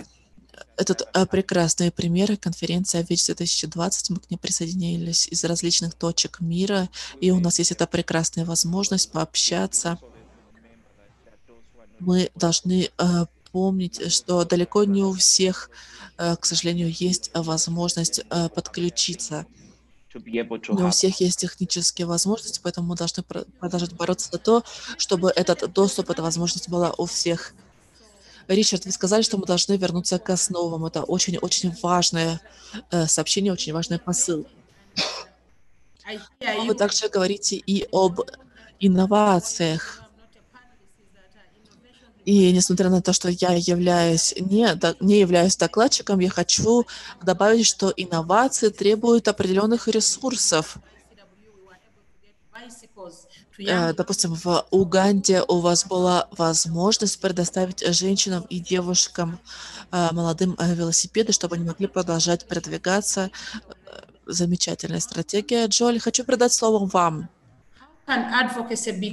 A: этот э, прекрасный пример конференция ВИЧ 2020, мы к ней присоединились из различных точек мира, и у нас есть эта прекрасная возможность пообщаться. Мы должны э, помнить, что далеко не у всех, э, к сожалению, есть возможность э, подключиться. Не у всех есть технические возможности, поэтому мы должны про- продолжать бороться за то, чтобы этот доступ, эта возможность была у всех. Ричард, вы сказали, что мы должны вернуться к основам. Это очень-очень важное э, сообщение, очень важный посыл.
B: Hear
A: Вы также говорите и об инновациях. И несмотря на то, что я являюсь не, до- не являюсь докладчиком, я хочу добавить, что инновации требуют определенных ресурсов. Э, Допустим, в Уганде у вас была возможность предоставить женщинам и девушкам, э, молодым э, велосипеды, чтобы они могли продолжать продвигаться. Замечательная стратегия. Джоли, хочу передать слово вам.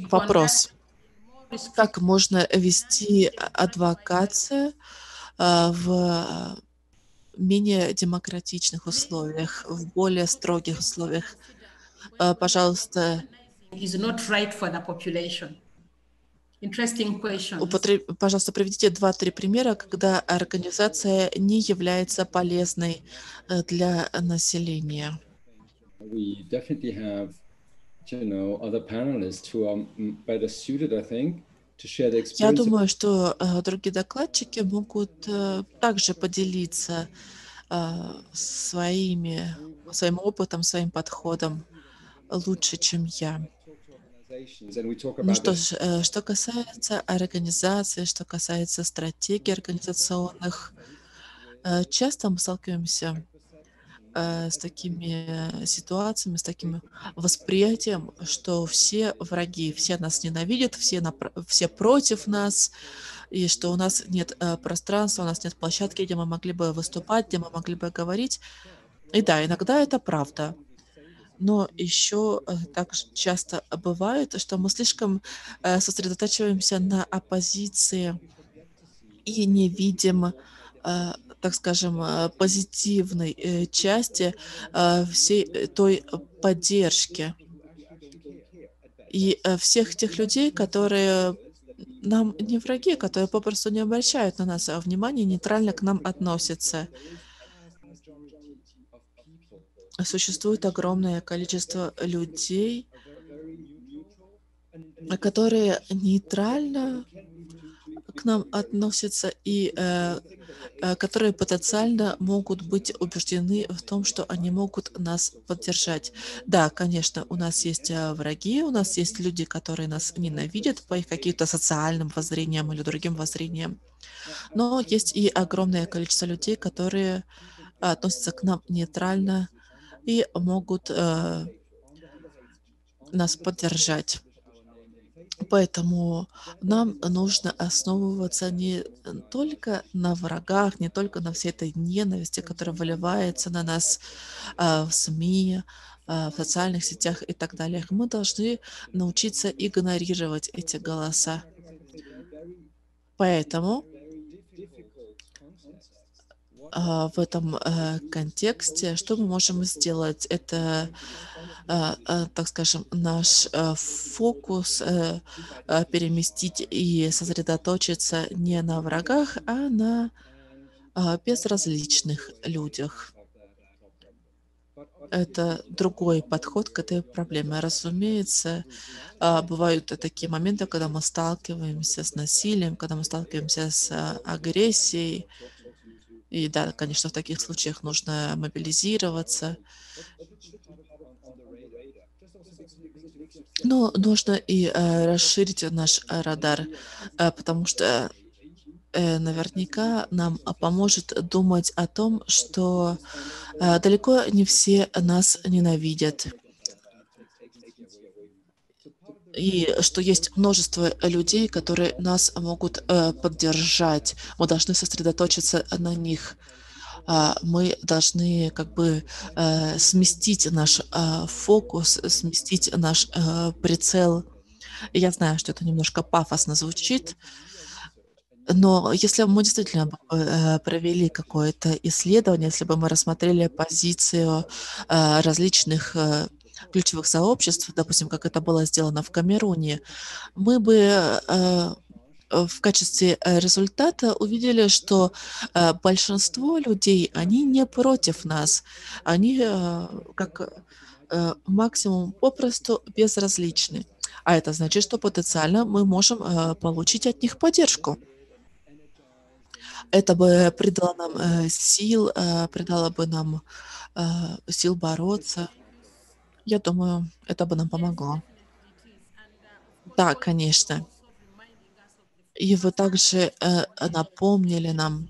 A: Вопрос.
B: conducted in more restrictive
A: Как можно вести адвокацию э, в менее демократичных условиях, в более строгих условиях? Э, Пожалуйста,
B: is not right for the population? Interesting question.
A: Употреб- Пожалуйста, приведите два-три примера, когда организация не является полезной э, для населения.
I: We definitely have you know, other panelists who are mm, better suited, I think,
A: Я думаю, что э, другие докладчики могут э, также поделиться э, своими, своим опытом, своим подходом лучше, чем я. Ну что ж, э, что касается организации, что касается стратегий организационных, э, часто мы сталкиваемся э, с такими ситуациями, с таким восприятием, что все враги, все нас ненавидят, все, напр- все против нас, и что у нас нет э, пространства, у нас нет площадки, где мы могли бы выступать, где мы могли бы говорить. И да, иногда это правда. Но еще э, так часто бывает, что мы слишком э, сосредотачиваемся на оппозиции и не видим, э, так скажем, э, позитивной э, части э, всей той поддержки и всех тех людей, которые нам не враги, которые попросту не обращают на нас внимания, нейтрально к нам относятся. Существует огромное количество людей, которые нейтрально к нам относятся и э, э, которые потенциально могут быть убеждены в том, что они могут нас поддержать. Да, конечно, у нас есть э, враги, у нас есть люди, которые нас ненавидят по их каким-то социальным воззрениям или другим воззрениям. Но есть и огромное количество людей, которые относятся к нам нейтрально и могут э, нас поддержать. Поэтому нам нужно основываться не только на врагах, не только на всей этой ненависти, которая выливается на нас а, в СМИ, а, в социальных сетях и так далее. Мы должны научиться игнорировать эти голоса. Поэтому в этом э, контексте что мы можем сделать? Это, а, а, так скажем, наш э, фокус э, переместить и сосредоточиться не на врагах, а на а, безразличных людях. Это другой подход к этой проблеме. Разумеется, а, бывают такие моменты, когда мы сталкиваемся с насилием, когда мы сталкиваемся с а, агрессией. И да, конечно, в таких случаях нужно мобилизироваться. Но нужно и э, расширить наш э, радар, э, потому что э, наверняка нам а, поможет думать о том, что э, далеко не все нас ненавидят. И что есть множество людей, которые нас могут э, поддержать. Мы должны сосредоточиться на них. А, Мы должны как бы э, сместить наш э, фокус, сместить наш э, прицел. Я знаю, что это немножко пафосно звучит, но если бы мы действительно э, провели какое-то исследование, если бы мы рассмотрели позицию э, различных э, ключевых сообществ, допустим, как это было сделано в Камеруне, мы бы э, в качестве э, результата увидели, что э, большинство людей, они не против нас, они как максимум попросту безразличны. А это значит, что потенциально мы можем получить от них поддержку. Это бы придало нам сил, придало бы нам сил бороться. Я думаю, это бы нам помогло. Да, конечно. И вы также э, напомнили нам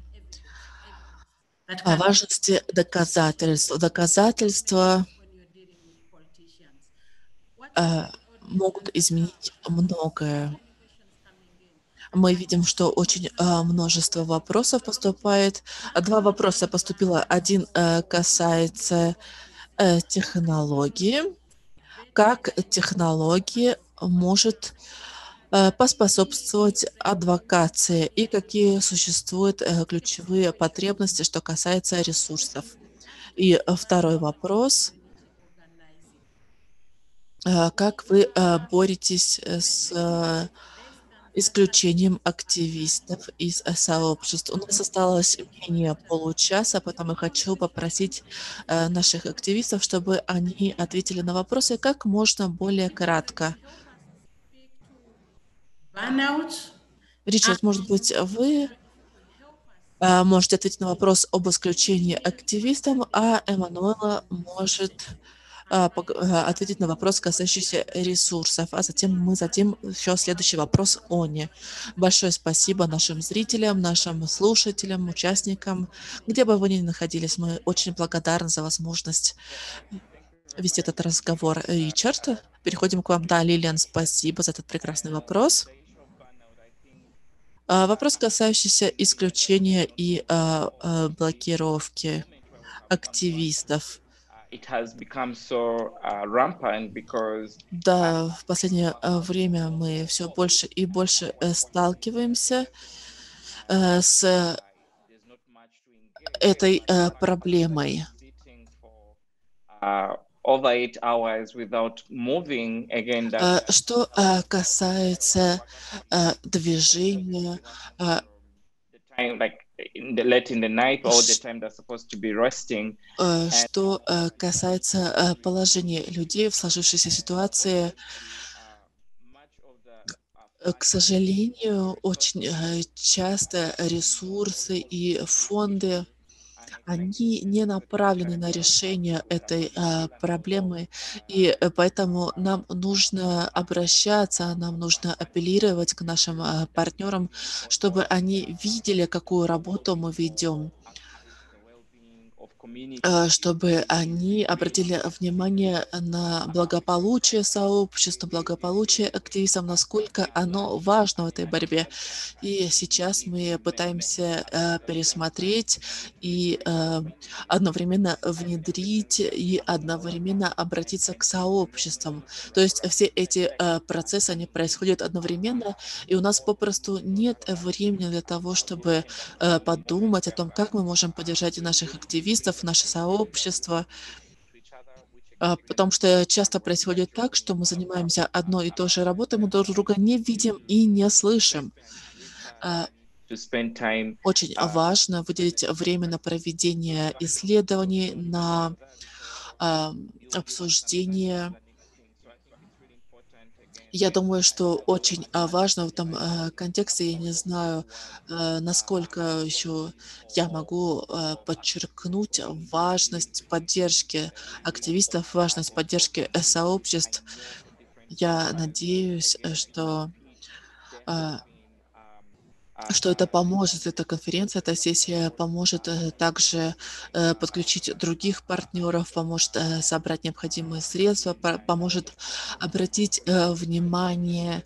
A: о важности доказательств. Доказательства э, могут изменить многое. Мы видим, что очень э, множество вопросов поступает. Два вопроса поступило. Один э, касается э, технологии. Как технологии может э, поспособствовать адвокации и какие существуют э, ключевые потребности, что касается ресурсов. И э, второй вопрос. Э, Как вы э, боретесь э, с э, исключением активистов из э, сообществ. У нас осталось менее получаса, поэтому хочу попросить э, наших активистов, чтобы они ответили на вопросы как можно более кратко. Ричард, может быть, вы э, можете ответить на вопрос об исключении активистам, а Эммануэла может ответить на вопрос, касающийся ресурсов, а затем мы затем еще следующий вопрос Оне. Большое спасибо нашим зрителям, нашим слушателям, участникам, где бы вы ни находились. Мы очень благодарны за возможность вести этот разговор. Ричард, переходим к вам. Да, Лилиан, спасибо за этот прекрасный вопрос. А, вопрос, касающийся исключения и блокировки активистов.
G: Uh,
A: да, в последнее э, время мы все больше и больше э, сталкиваемся э, с этой проблемой. Что касается движения, что касается положения людей в сложившейся ситуации, к сожалению, очень э, часто ресурсы и фонды они не направлены на решение этой а, проблемы, и э, поэтому нам нужно обращаться, нам нужно апеллировать к нашим а, партнерам, чтобы они видели, какую работу мы ведем. Э, чтобы они обратили внимание на благополучие сообщества, благополучие активистов, насколько оно важно в этой борьбе. И сейчас мы пытаемся э, пересмотреть и э, одновременно внедрить и одновременно обратиться к сообществам. То есть все эти процессы, они происходят одновременно, и у нас попросту нет времени для того, чтобы подумать о том, как мы можем поддержать наших активистов, в наше сообщество, а, потому что часто происходит так, что мы занимаемся одной и той же работой, мы друг друга не видим и не слышим. А, очень
G: uh,
A: важно выделить время на проведение исследований, на а, обсуждение я думаю, что очень а, важно в этом а, контексте, я не знаю, а, насколько еще я могу подчеркнуть важность поддержки активистов, важность поддержки сообществ. Я надеюсь, что что это поможет, эта конференция, эта сессия поможет э, также э, подключить других партнеров, поможет э, собрать необходимые средства, поможет обратить внимание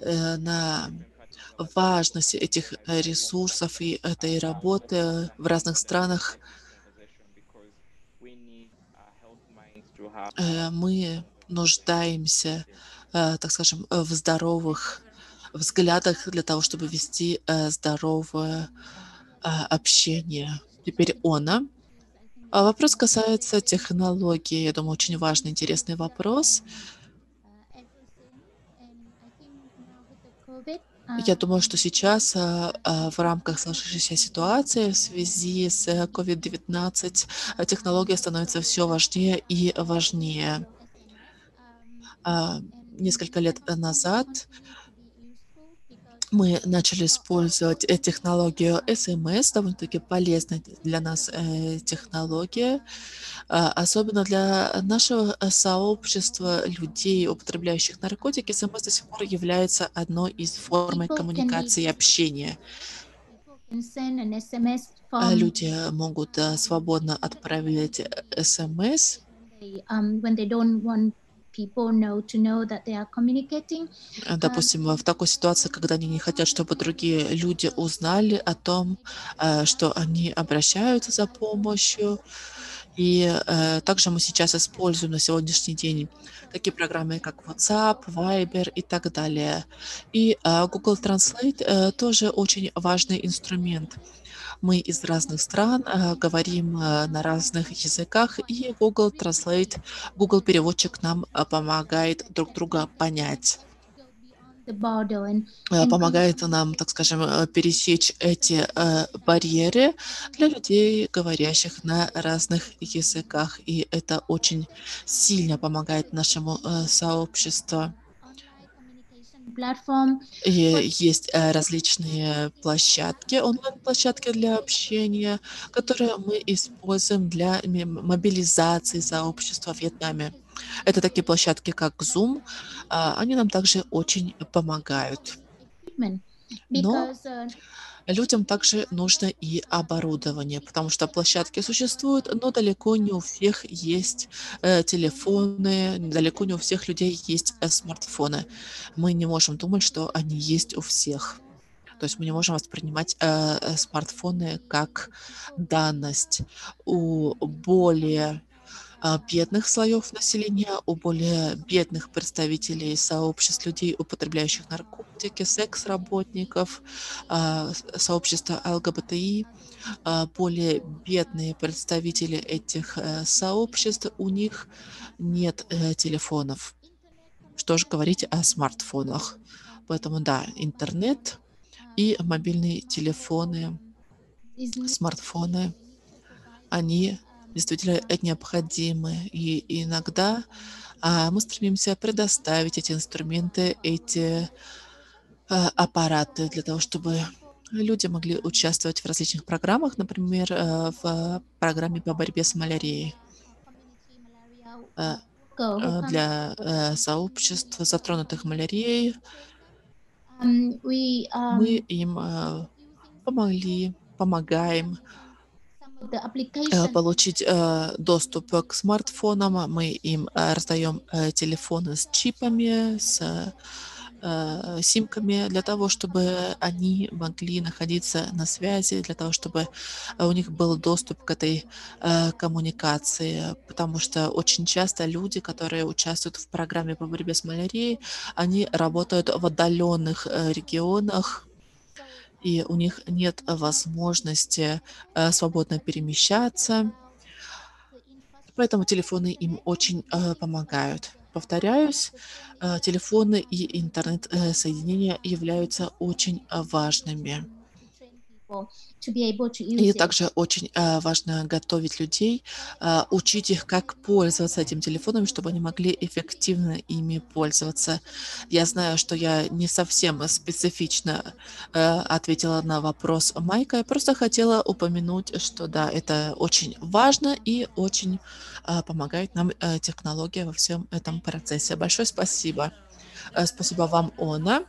A: на важность этих ресурсов и этой работы в разных странах. Мы нуждаемся, так скажем, в здоровых взглядах для того, чтобы вести э, здоровое э, общение. Теперь она. А вопрос касается технологии. Я думаю, очень важный, интересный вопрос. Я думаю, что сейчас а, в рамках сложившейся ситуации в связи с COVID-19 технология становится все важнее и важнее. Несколько лет назад мы начали использовать э, технологию SMS, довольно-таки полезная для нас э, технология, а, особенно для нашего э, сообщества людей, употребляющих наркотики. SMS до сих пор является одной из форм коммуникации и общения. Люди могут свободно отправить
D: Э,
A: допустим, в такой ситуации, когда они не хотят, чтобы другие люди узнали о том, э, что они обращаются за помощью. И э, также мы сейчас используем на сегодняшний день такие программы, как WhatsApp, Viber и так далее. И Google Translate тоже очень важный инструмент. Мы из разных стран э, говорим э, на разных языках, и Google Translate, Google переводчик нам э, помогает друг друга понять. помогает нам, так скажем, пересечь эти э, барьеры для людей, говорящих на разных языках. И это очень сильно помогает нашему э, сообществу. Есть э, различные площадки, онлайн-площадки для общения, которые мы используем для мобилизации сообщества в Вьетнаме. Это такие площадки, как Zoom. а, Они нам также очень помогают. Но
D: uh,
A: людям также нужно и оборудование, потому что площадки существуют, но далеко не у всех есть э, телефоны, далеко не у всех людей есть э, смартфоны. Мы не можем думать, что они есть у всех. То есть мы не можем воспринимать э, э, смартфоны как данность. У более бедных слоев населения, у более бедных представителей сообществ людей, употребляющих наркотики, секс-работников, а, сообщества ЛГБТИ, а, более бедные представители этих э, сообществ, у них нет э, телефонов. Что же говорить о смартфонах? Поэтому да, интернет и мобильные телефоны, смартфоны, они действительно необходимы. И иногда а, мы стремимся предоставить эти инструменты, эти а, аппараты для того, чтобы люди могли участвовать в различных программах, например, э, в программе по борьбе с малярией э, э, для э, сообществ, затронутых малярией.
D: we um,
A: Мы им э, помогли, помогаем получить э, доступ к смартфонам. Мы им э, раздаем э, телефоны с чипами, с э, симками для того, чтобы они могли находиться на связи, для того, чтобы э, у них был доступ к этой э, коммуникации, потому что очень часто люди, которые участвуют в программе по борьбе с малярией, они работают в отдаленных э, регионах, и у них нет возможности э, свободно перемещаться, поэтому телефоны им очень э, помогают. Повторяюсь, э, телефоны и интернет-соединения являются очень важными. И также очень э, важно готовить людей, э, учить их, как пользоваться этим телефоном, чтобы они могли эффективно ими пользоваться. Я знаю, что я не совсем специфично э, ответила на вопрос Майка. Я просто хотела упомянуть, что да, это очень важно и очень э, помогает нам э, технология во всем этом процессе. Большое спасибо. Э, Спасибо вам, Она.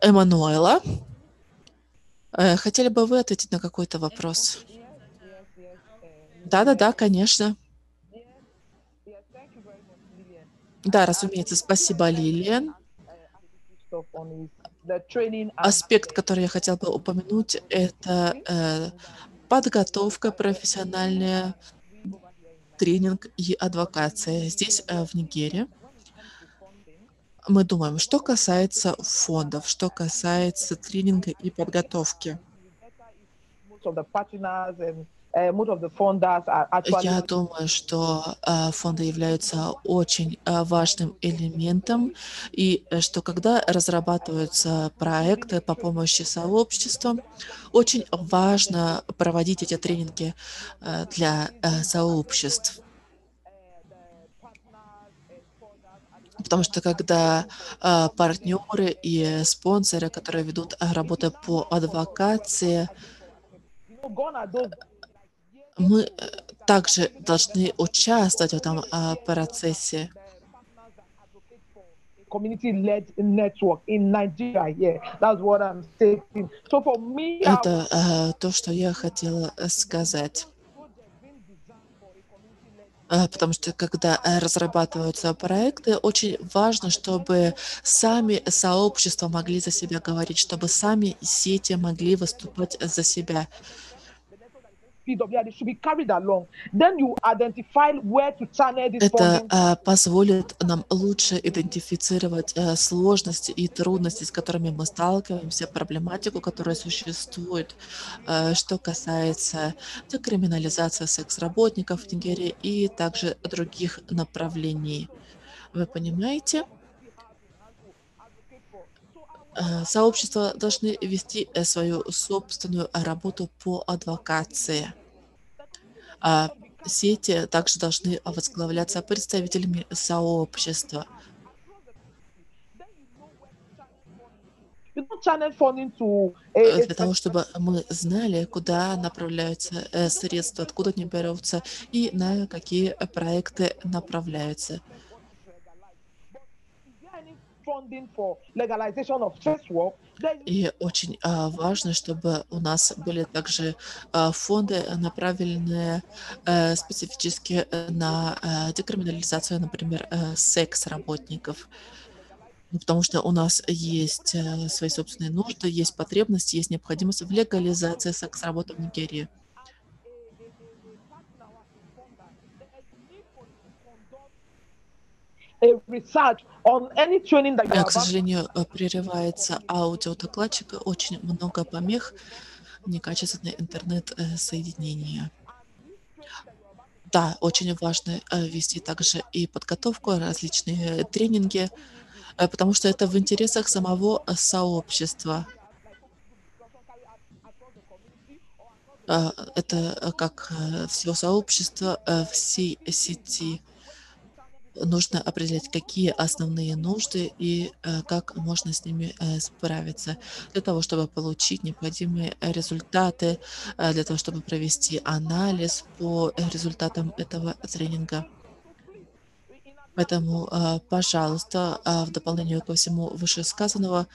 A: Эммануэла. Э, Хотели бы вы ответить на какой-то вопрос? Да-да-да, конечно. Да, разумеется, спасибо, Лилиан. Аспект, который я хотел бы упомянуть, это э, подготовка профессиональная, тренинг и адвокация. Здесь, э, в Нигерии, мы думаем, что касается фондов, что касается тренинга и подготовки.
H: actually
A: Я думаю, что э, фонды являются очень э, важным элементом, и э, что когда разрабатываются проекты по помощи сообществам, очень важно проводить эти тренинги э, для э, сообществ. Потому что когда э, партнеры и спонсоры, которые ведут э, работу по адвокации, мы э, также должны участвовать в этом э, процессе. Это э, то, что я хотела э, сказать. Э, Потому что когда э, разрабатываются проекты, очень важно, чтобы сами сообщества могли за себя говорить, чтобы сами сети могли выступать за себя.
H: PWR, should be carried along. Then you identify where to channel this
A: Это
H: funding.
A: э, позволит нам лучше идентифицировать э, сложности и трудности, с которыми мы сталкиваемся, проблематику, которая существует, э, что касается декриминализации секс-работников в Нигерии и также других направлений. Вы понимаете, сообщества должны вести свою собственную работу по адвокации. А сети также должны возглавляться представителями сообщества. Э,
H: a
A: Для того, чтобы мы знали, куда направляются э, средства, откуда они берутся и на какие проекты направляются.
H: Is there any funding for legalization of sex work? Then you
A: И очень а, важно, чтобы у нас были также а, фонды, направленные э, специфически э, на э, декриминализацию, например, э, секс-работников. Ну, потому что у нас есть э, свои собственные нужды, есть потребности, есть необходимость в легализации секс-работы в Нигерии.
H: a research on any training that you
A: Э,
H: are
A: К сожалению, э, прерывается аудиодокладчика, очень много помех, некачественное интернет-соединение. Да, очень важно э, вести также и подготовку, различные тренинги, э, потому что это в интересах самого сообщества. Это как всего сообщества, всей сети. Нужно определять, какие основные нужды и э, как можно с ними э, справиться, для того, чтобы получить необходимые э, результаты, для того, чтобы провести анализ по результатам этого тренинга. Поэтому, пожалуйста, э, в дополнение ко всему вышесказанного,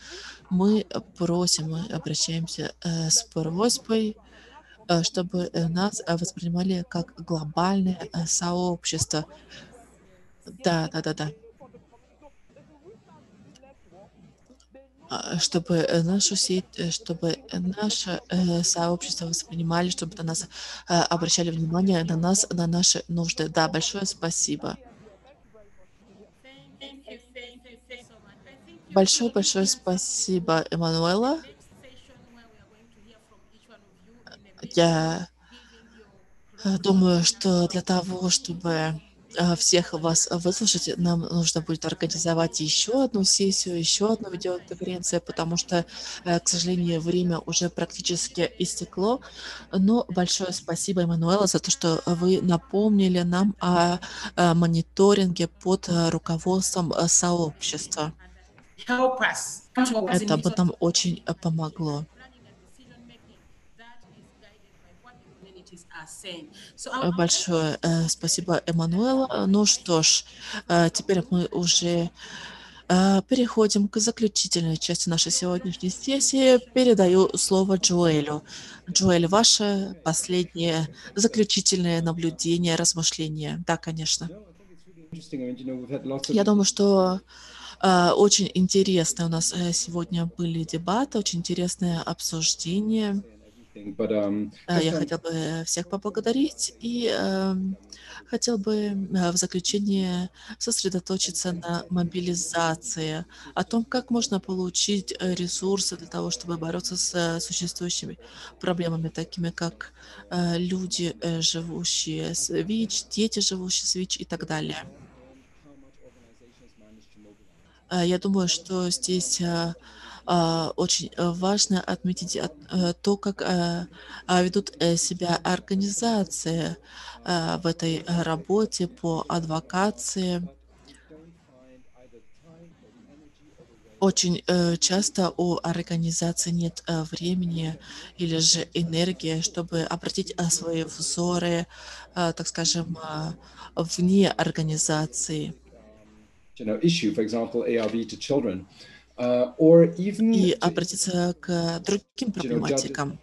A: мы просим, мы обращаемся с просьбой, чтобы нас воспринимали как глобальное сообщество. Да, да, да, да. Чтобы э, нашу сеть, э, чтобы наше э, сообщество воспринимали, чтобы на нас обращали внимание на нас, на наши нужды. Да, большое спасибо. Большое-большое спасибо, Эммануэла. Я думаю, что для того, чтобы всех вас выслушать, нам нужно будет организовать еще одну сессию, еще одну видеоконференцию, потому что, э, к сожалению, время уже практически истекло. Но большое спасибо, Эммануэла, за то, что вы напомнили нам о, э, мониторинге под э, руководством э, сообщества. Это бы нам очень э, помогло.
B: planning and decision making that is guided by what the communities are saying. So I
A: Э, Большое э, спасибо, Эммануэла. Ну что ж, э, теперь мы уже э, переходим к заключительной части нашей сегодняшней сессии. Передаю слово Джоэлю. Джоэль, ваше последнее заключительное наблюдение, размышление. Да, конечно. Я думаю, что э, очень интересные у нас э, сегодня были дебаты, очень интересное обсуждение.
I: Um,
A: Э, Я хотел бы всех поблагодарить и эм, хотел бы э, в заключение сосредоточиться на мобилизации, о том, как можно получить э, ресурсы для того, чтобы бороться с э, существующими проблемами, такими как э, люди, э, живущие с ВИЧ, дети, живущие с ВИЧ и так далее. Я думаю, что здесь а, очень э, важно отметить от- э, то, как э, а, ведут себя организации в этой работе по адвокации. Очень часто у организации нет времени или же энергии, чтобы обратить свои взоры, так скажем, вне организации.
I: you know, issue, for example, ARV to children, uh,
A: и
I: to,
A: обратиться к другим проблематикам.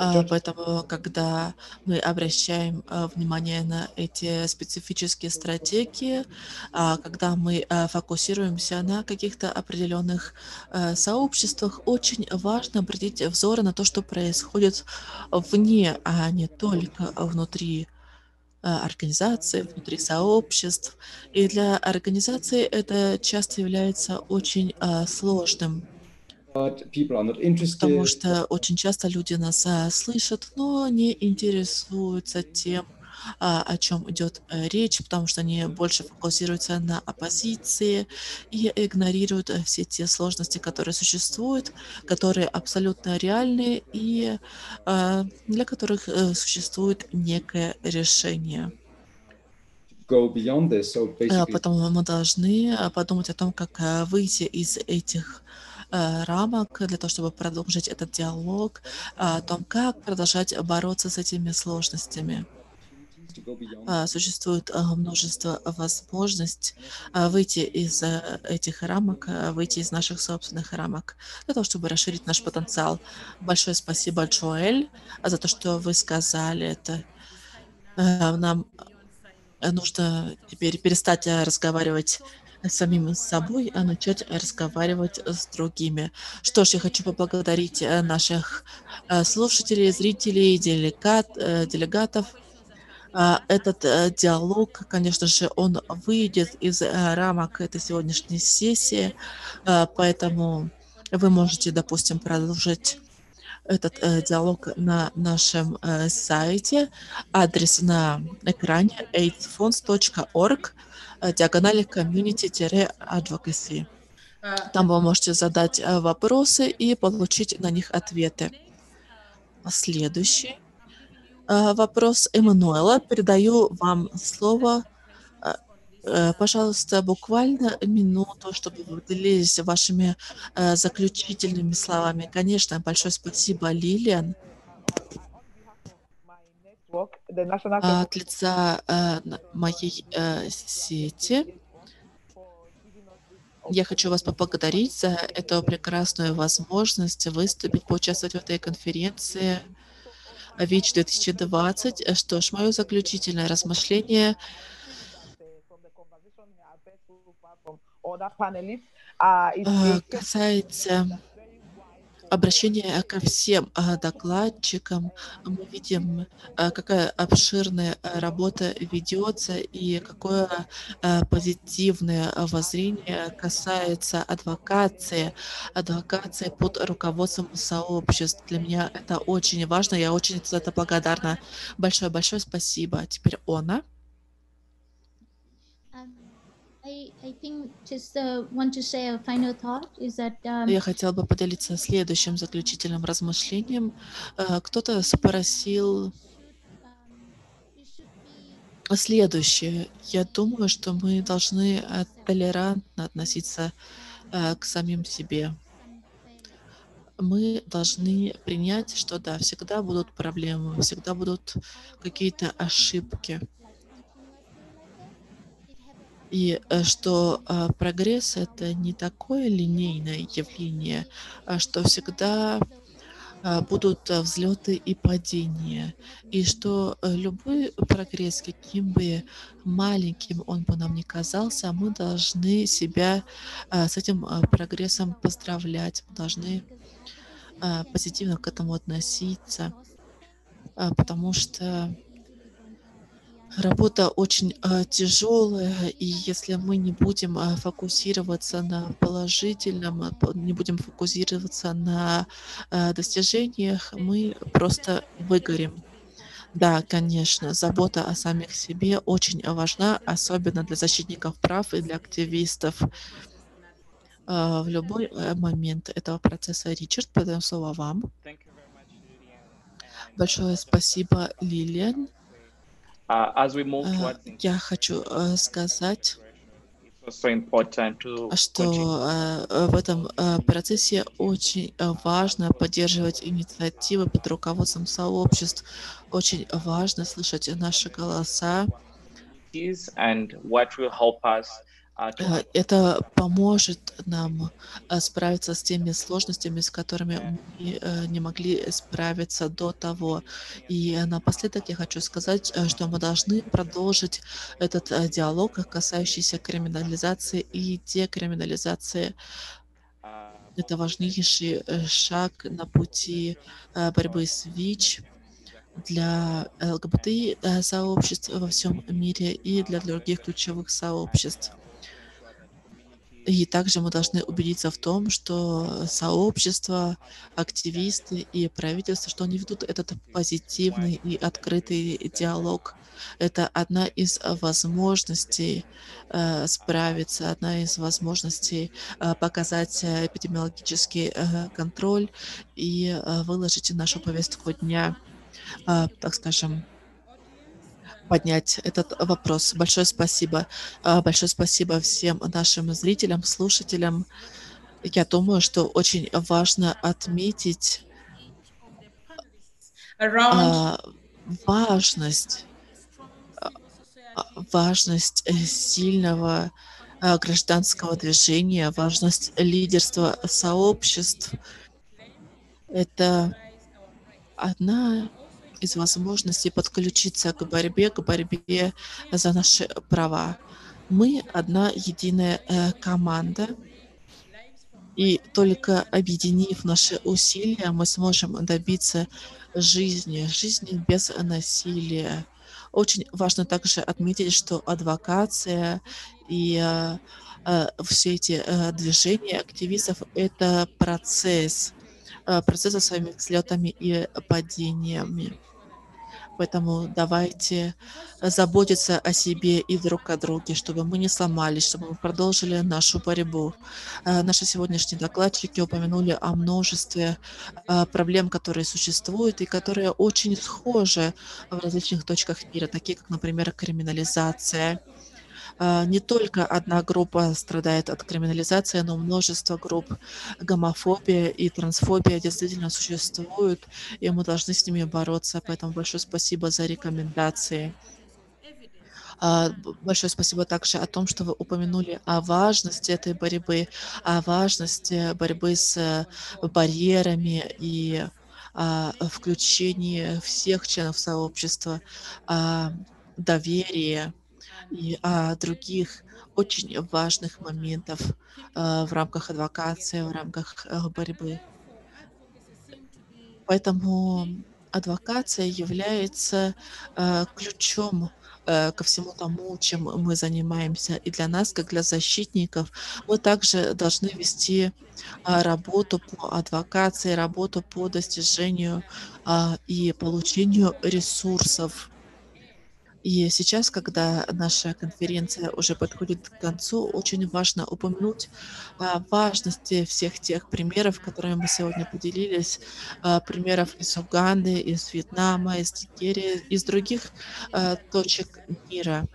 A: А, Поэтому, когда мы обращаем а, внимание на эти специфические стратегии, а, когда мы а, фокусируемся на каких-то определенных а, сообществах, очень важно обратить взоры на то, что происходит вне, а не только внутри а, организации, внутри сообществ. И для организации это часто является очень а, сложным. Потому что очень часто люди нас а, слышат, но не интересуются тем, о чем идет э, речь, потому что они больше фокусируются на оппозиции и игнорируют э, все те сложности, которые существуют, которые абсолютно реальны и а, для которых э, существует некое решение.
I: So
A: А,
I: basically,
A: Поэтому мы должны а, подумать о том, как а, выйти из этих а, рамок для того, чтобы продолжить этот диалог, а, о том, как продолжать бороться с этими сложностями.
I: to go beyond
A: А, Существует а, множество возможностей а, выйти из а, этих рамок, а, выйти из наших собственных рамок, для того, чтобы расширить наш потенциал. Большое спасибо, Джоэль, а, за то, что вы сказали это. А, Нам а, нужно теперь перестать а, разговаривать с самим собой, а начать разговаривать с другими. Что ж, я хочу поблагодарить а, наших а, слушателей, зрителей, делегат, э, делегатов. А, Этот э, диалог, конечно же, он выйдет из э, рамок этой сегодняшней сессии, а, поэтому вы можете, допустим, продолжить этот э, диалог на нашем э, сайте. Адрес на экране aidsfonds.org, э, диагонали community-advocacy. Там вы можете задать вопросы и получить на них ответы. Следующий вопрос Эммануэла. Передаю вам слово. Э, э, Пожалуйста, буквально минуту, чтобы вы поделились вашими э, заключительными словами. Конечно, большое спасибо, Лилиан. От лица э, моей э, сети я хочу вас поблагодарить за эту прекрасную возможность выступить, поучаствовать в этой конференции ВИЧ 2020. Э, Что ж, мое заключительное размышление
H: uh,
A: э, касается обращения ко всем э, докладчикам. Мы видим, э, какая обширная э, работа ведется и какое э, позитивное э, воззрение касается адвокации, адвокации под руководством сообществ. Для меня это очень важно, я очень за это благодарна. Большое-большое спасибо. Теперь Она.
D: Um, I, I think just uh, want to say a final thought is that um,
A: Я хотела бы поделиться следующим заключительным размышлением. Э, Кто-то спросил
D: be
A: следующее. Я думаю, что мы должны э, толерантно относиться э, к самим себе. Мы должны принять, что да, всегда будут проблемы, всегда будут какие-то ошибки. И э, что э, прогресс это не такое линейное явление, а что всегда а, будут взлеты и падения, и что э, любой прогресс, каким бы маленьким он бы нам ни казался, мы должны себя с этим прогрессом поздравлять, мы должны позитивно к этому относиться, потому что Работа очень тяжелая, и если мы не будем а, фокусироваться на положительном, по- не будем фокусироваться на достижениях, мы просто выгорим. Да, конечно, забота о самих себе очень важна, особенно для защитников прав и для активистов. В любой э, момент этого процесса, Ричард, передаю слово вам. Большое
G: uh,
A: спасибо, Лилиан. Я хочу э, сказать, что э, в этом процессе очень важно поддерживать инициативы под руководством сообществ. Очень важно слышать наши голоса.
G: and what will help us
A: Это поможет нам э, справиться с теми сложностями, с которыми мы э, не могли справиться до того. И э, напоследок я хочу сказать, э, что мы должны продолжить этот э, диалог, касающийся криминализации и декриминализации
G: uh,
A: Это важнейший э, шаг на пути э, борьбы с ВИЧ для ЛГБТ э, сообществ во всем мире и для других ключевых сообществ. И также мы должны убедиться в том, что сообщество, активисты и правительство, что они ведут этот позитивный и открытый диалог. Это одна из возможностей э, справиться, одна из возможностей э, показать эпидемиологический э, контроль и э, выложить нашу повестку дня, э, так скажем, поднять этот вопрос. Большое спасибо. А, большое спасибо всем нашим зрителям, слушателям. Я думаю, что очень важно отметить а, важность, а, важность сильного гражданского движения, важность лидерства сообществ. Это одна из возможностей подключиться к борьбе, к борьбе за наши права. Мы одна единая э, команда, и только объединив наши усилия, мы сможем добиться жизни, жизни без насилия. Очень важно также отметить, что адвокация и э, э, все эти э, движения активистов — это процесс, э, процесс со своими взлетами и падениями. Поэтому давайте заботиться о себе и друг о друге, чтобы мы не сломались, чтобы мы продолжили нашу борьбу. Э, наши сегодняшние докладчики упомянули о множестве э, проблем, которые существуют и которые очень схожи в различных точках мира, такие как, например, криминализация, не только одна группа страдает от криминализации, но множество групп. Гомофобия и трансфобия действительно существуют, и мы должны с ними бороться. Поэтому большое спасибо за рекомендации. А, большое спасибо также о том, что вы упомянули о важности этой борьбы, о важности борьбы с барьерами и о включении всех членов сообщества, о доверии и о других очень важных моментов э, в рамках адвокации, в рамках э, борьбы. Поэтому адвокация является э, ключом э, ко всему тому, чем мы занимаемся. И для нас, как для защитников, мы также должны вести э, работу по адвокации, работу по достижению э, и получению ресурсов и сейчас, когда наша конференция уже подходит к концу, очень важно упомянуть о важности всех тех примеров, которыми мы сегодня поделились, а, примеров из Уганды, из Вьетнама, из Нигерии, из других а, точек мира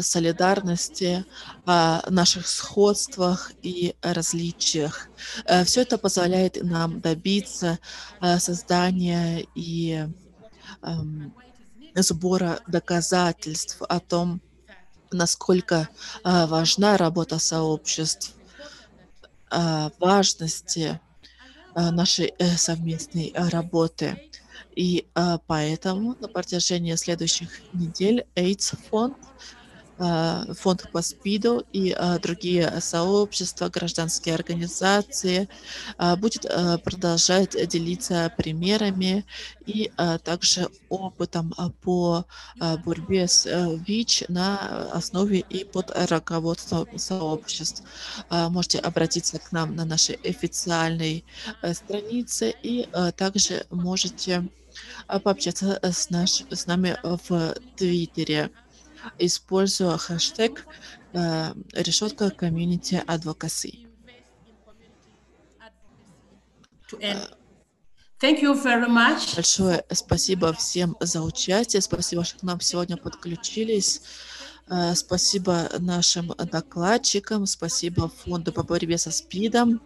A: солидарности, о наших сходствах и различиях. Э, Все это позволяет нам добиться э, создания и эм, сбора доказательств о том, насколько а, важна работа сообществ, а, важности а, нашей э, совместной работы. И поэтому на протяжении следующих недель AIDS а, фонд по СПИДу и а, другие сообщества, гражданские организации а, будет продолжать делиться примерами и также опытом по борьбе с э, ВИЧ на основе и под руководством сообществ. Можете обратиться к нам на нашей официальной э, странице и также можете пообщаться с, наш, с нами в Твиттере используя хэштег э, решетка комьюнити advocacy.
B: Thank you very much.
A: Большое спасибо всем за участие. Спасибо, что к нам сегодня подключились. Э, спасибо нашим докладчикам. Спасибо фонду по борьбе со СПИДом.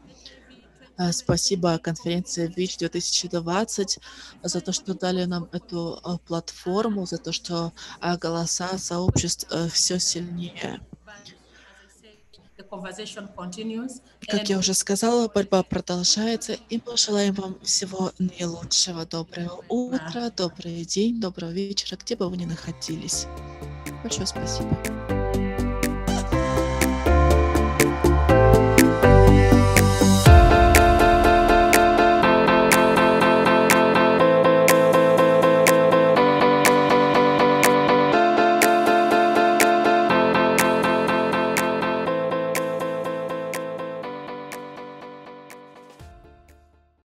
A: Э, спасибо конференции ВИЧ 2020 за то, что дали нам эту э, платформу, за то, что э, голоса сообществ все сильнее. Как я уже сказала, борьба продолжается, и мы желаем вам всего наилучшего. Доброго утра, добрый день, доброго вечера, где бы вы ни находились. Большое спасибо.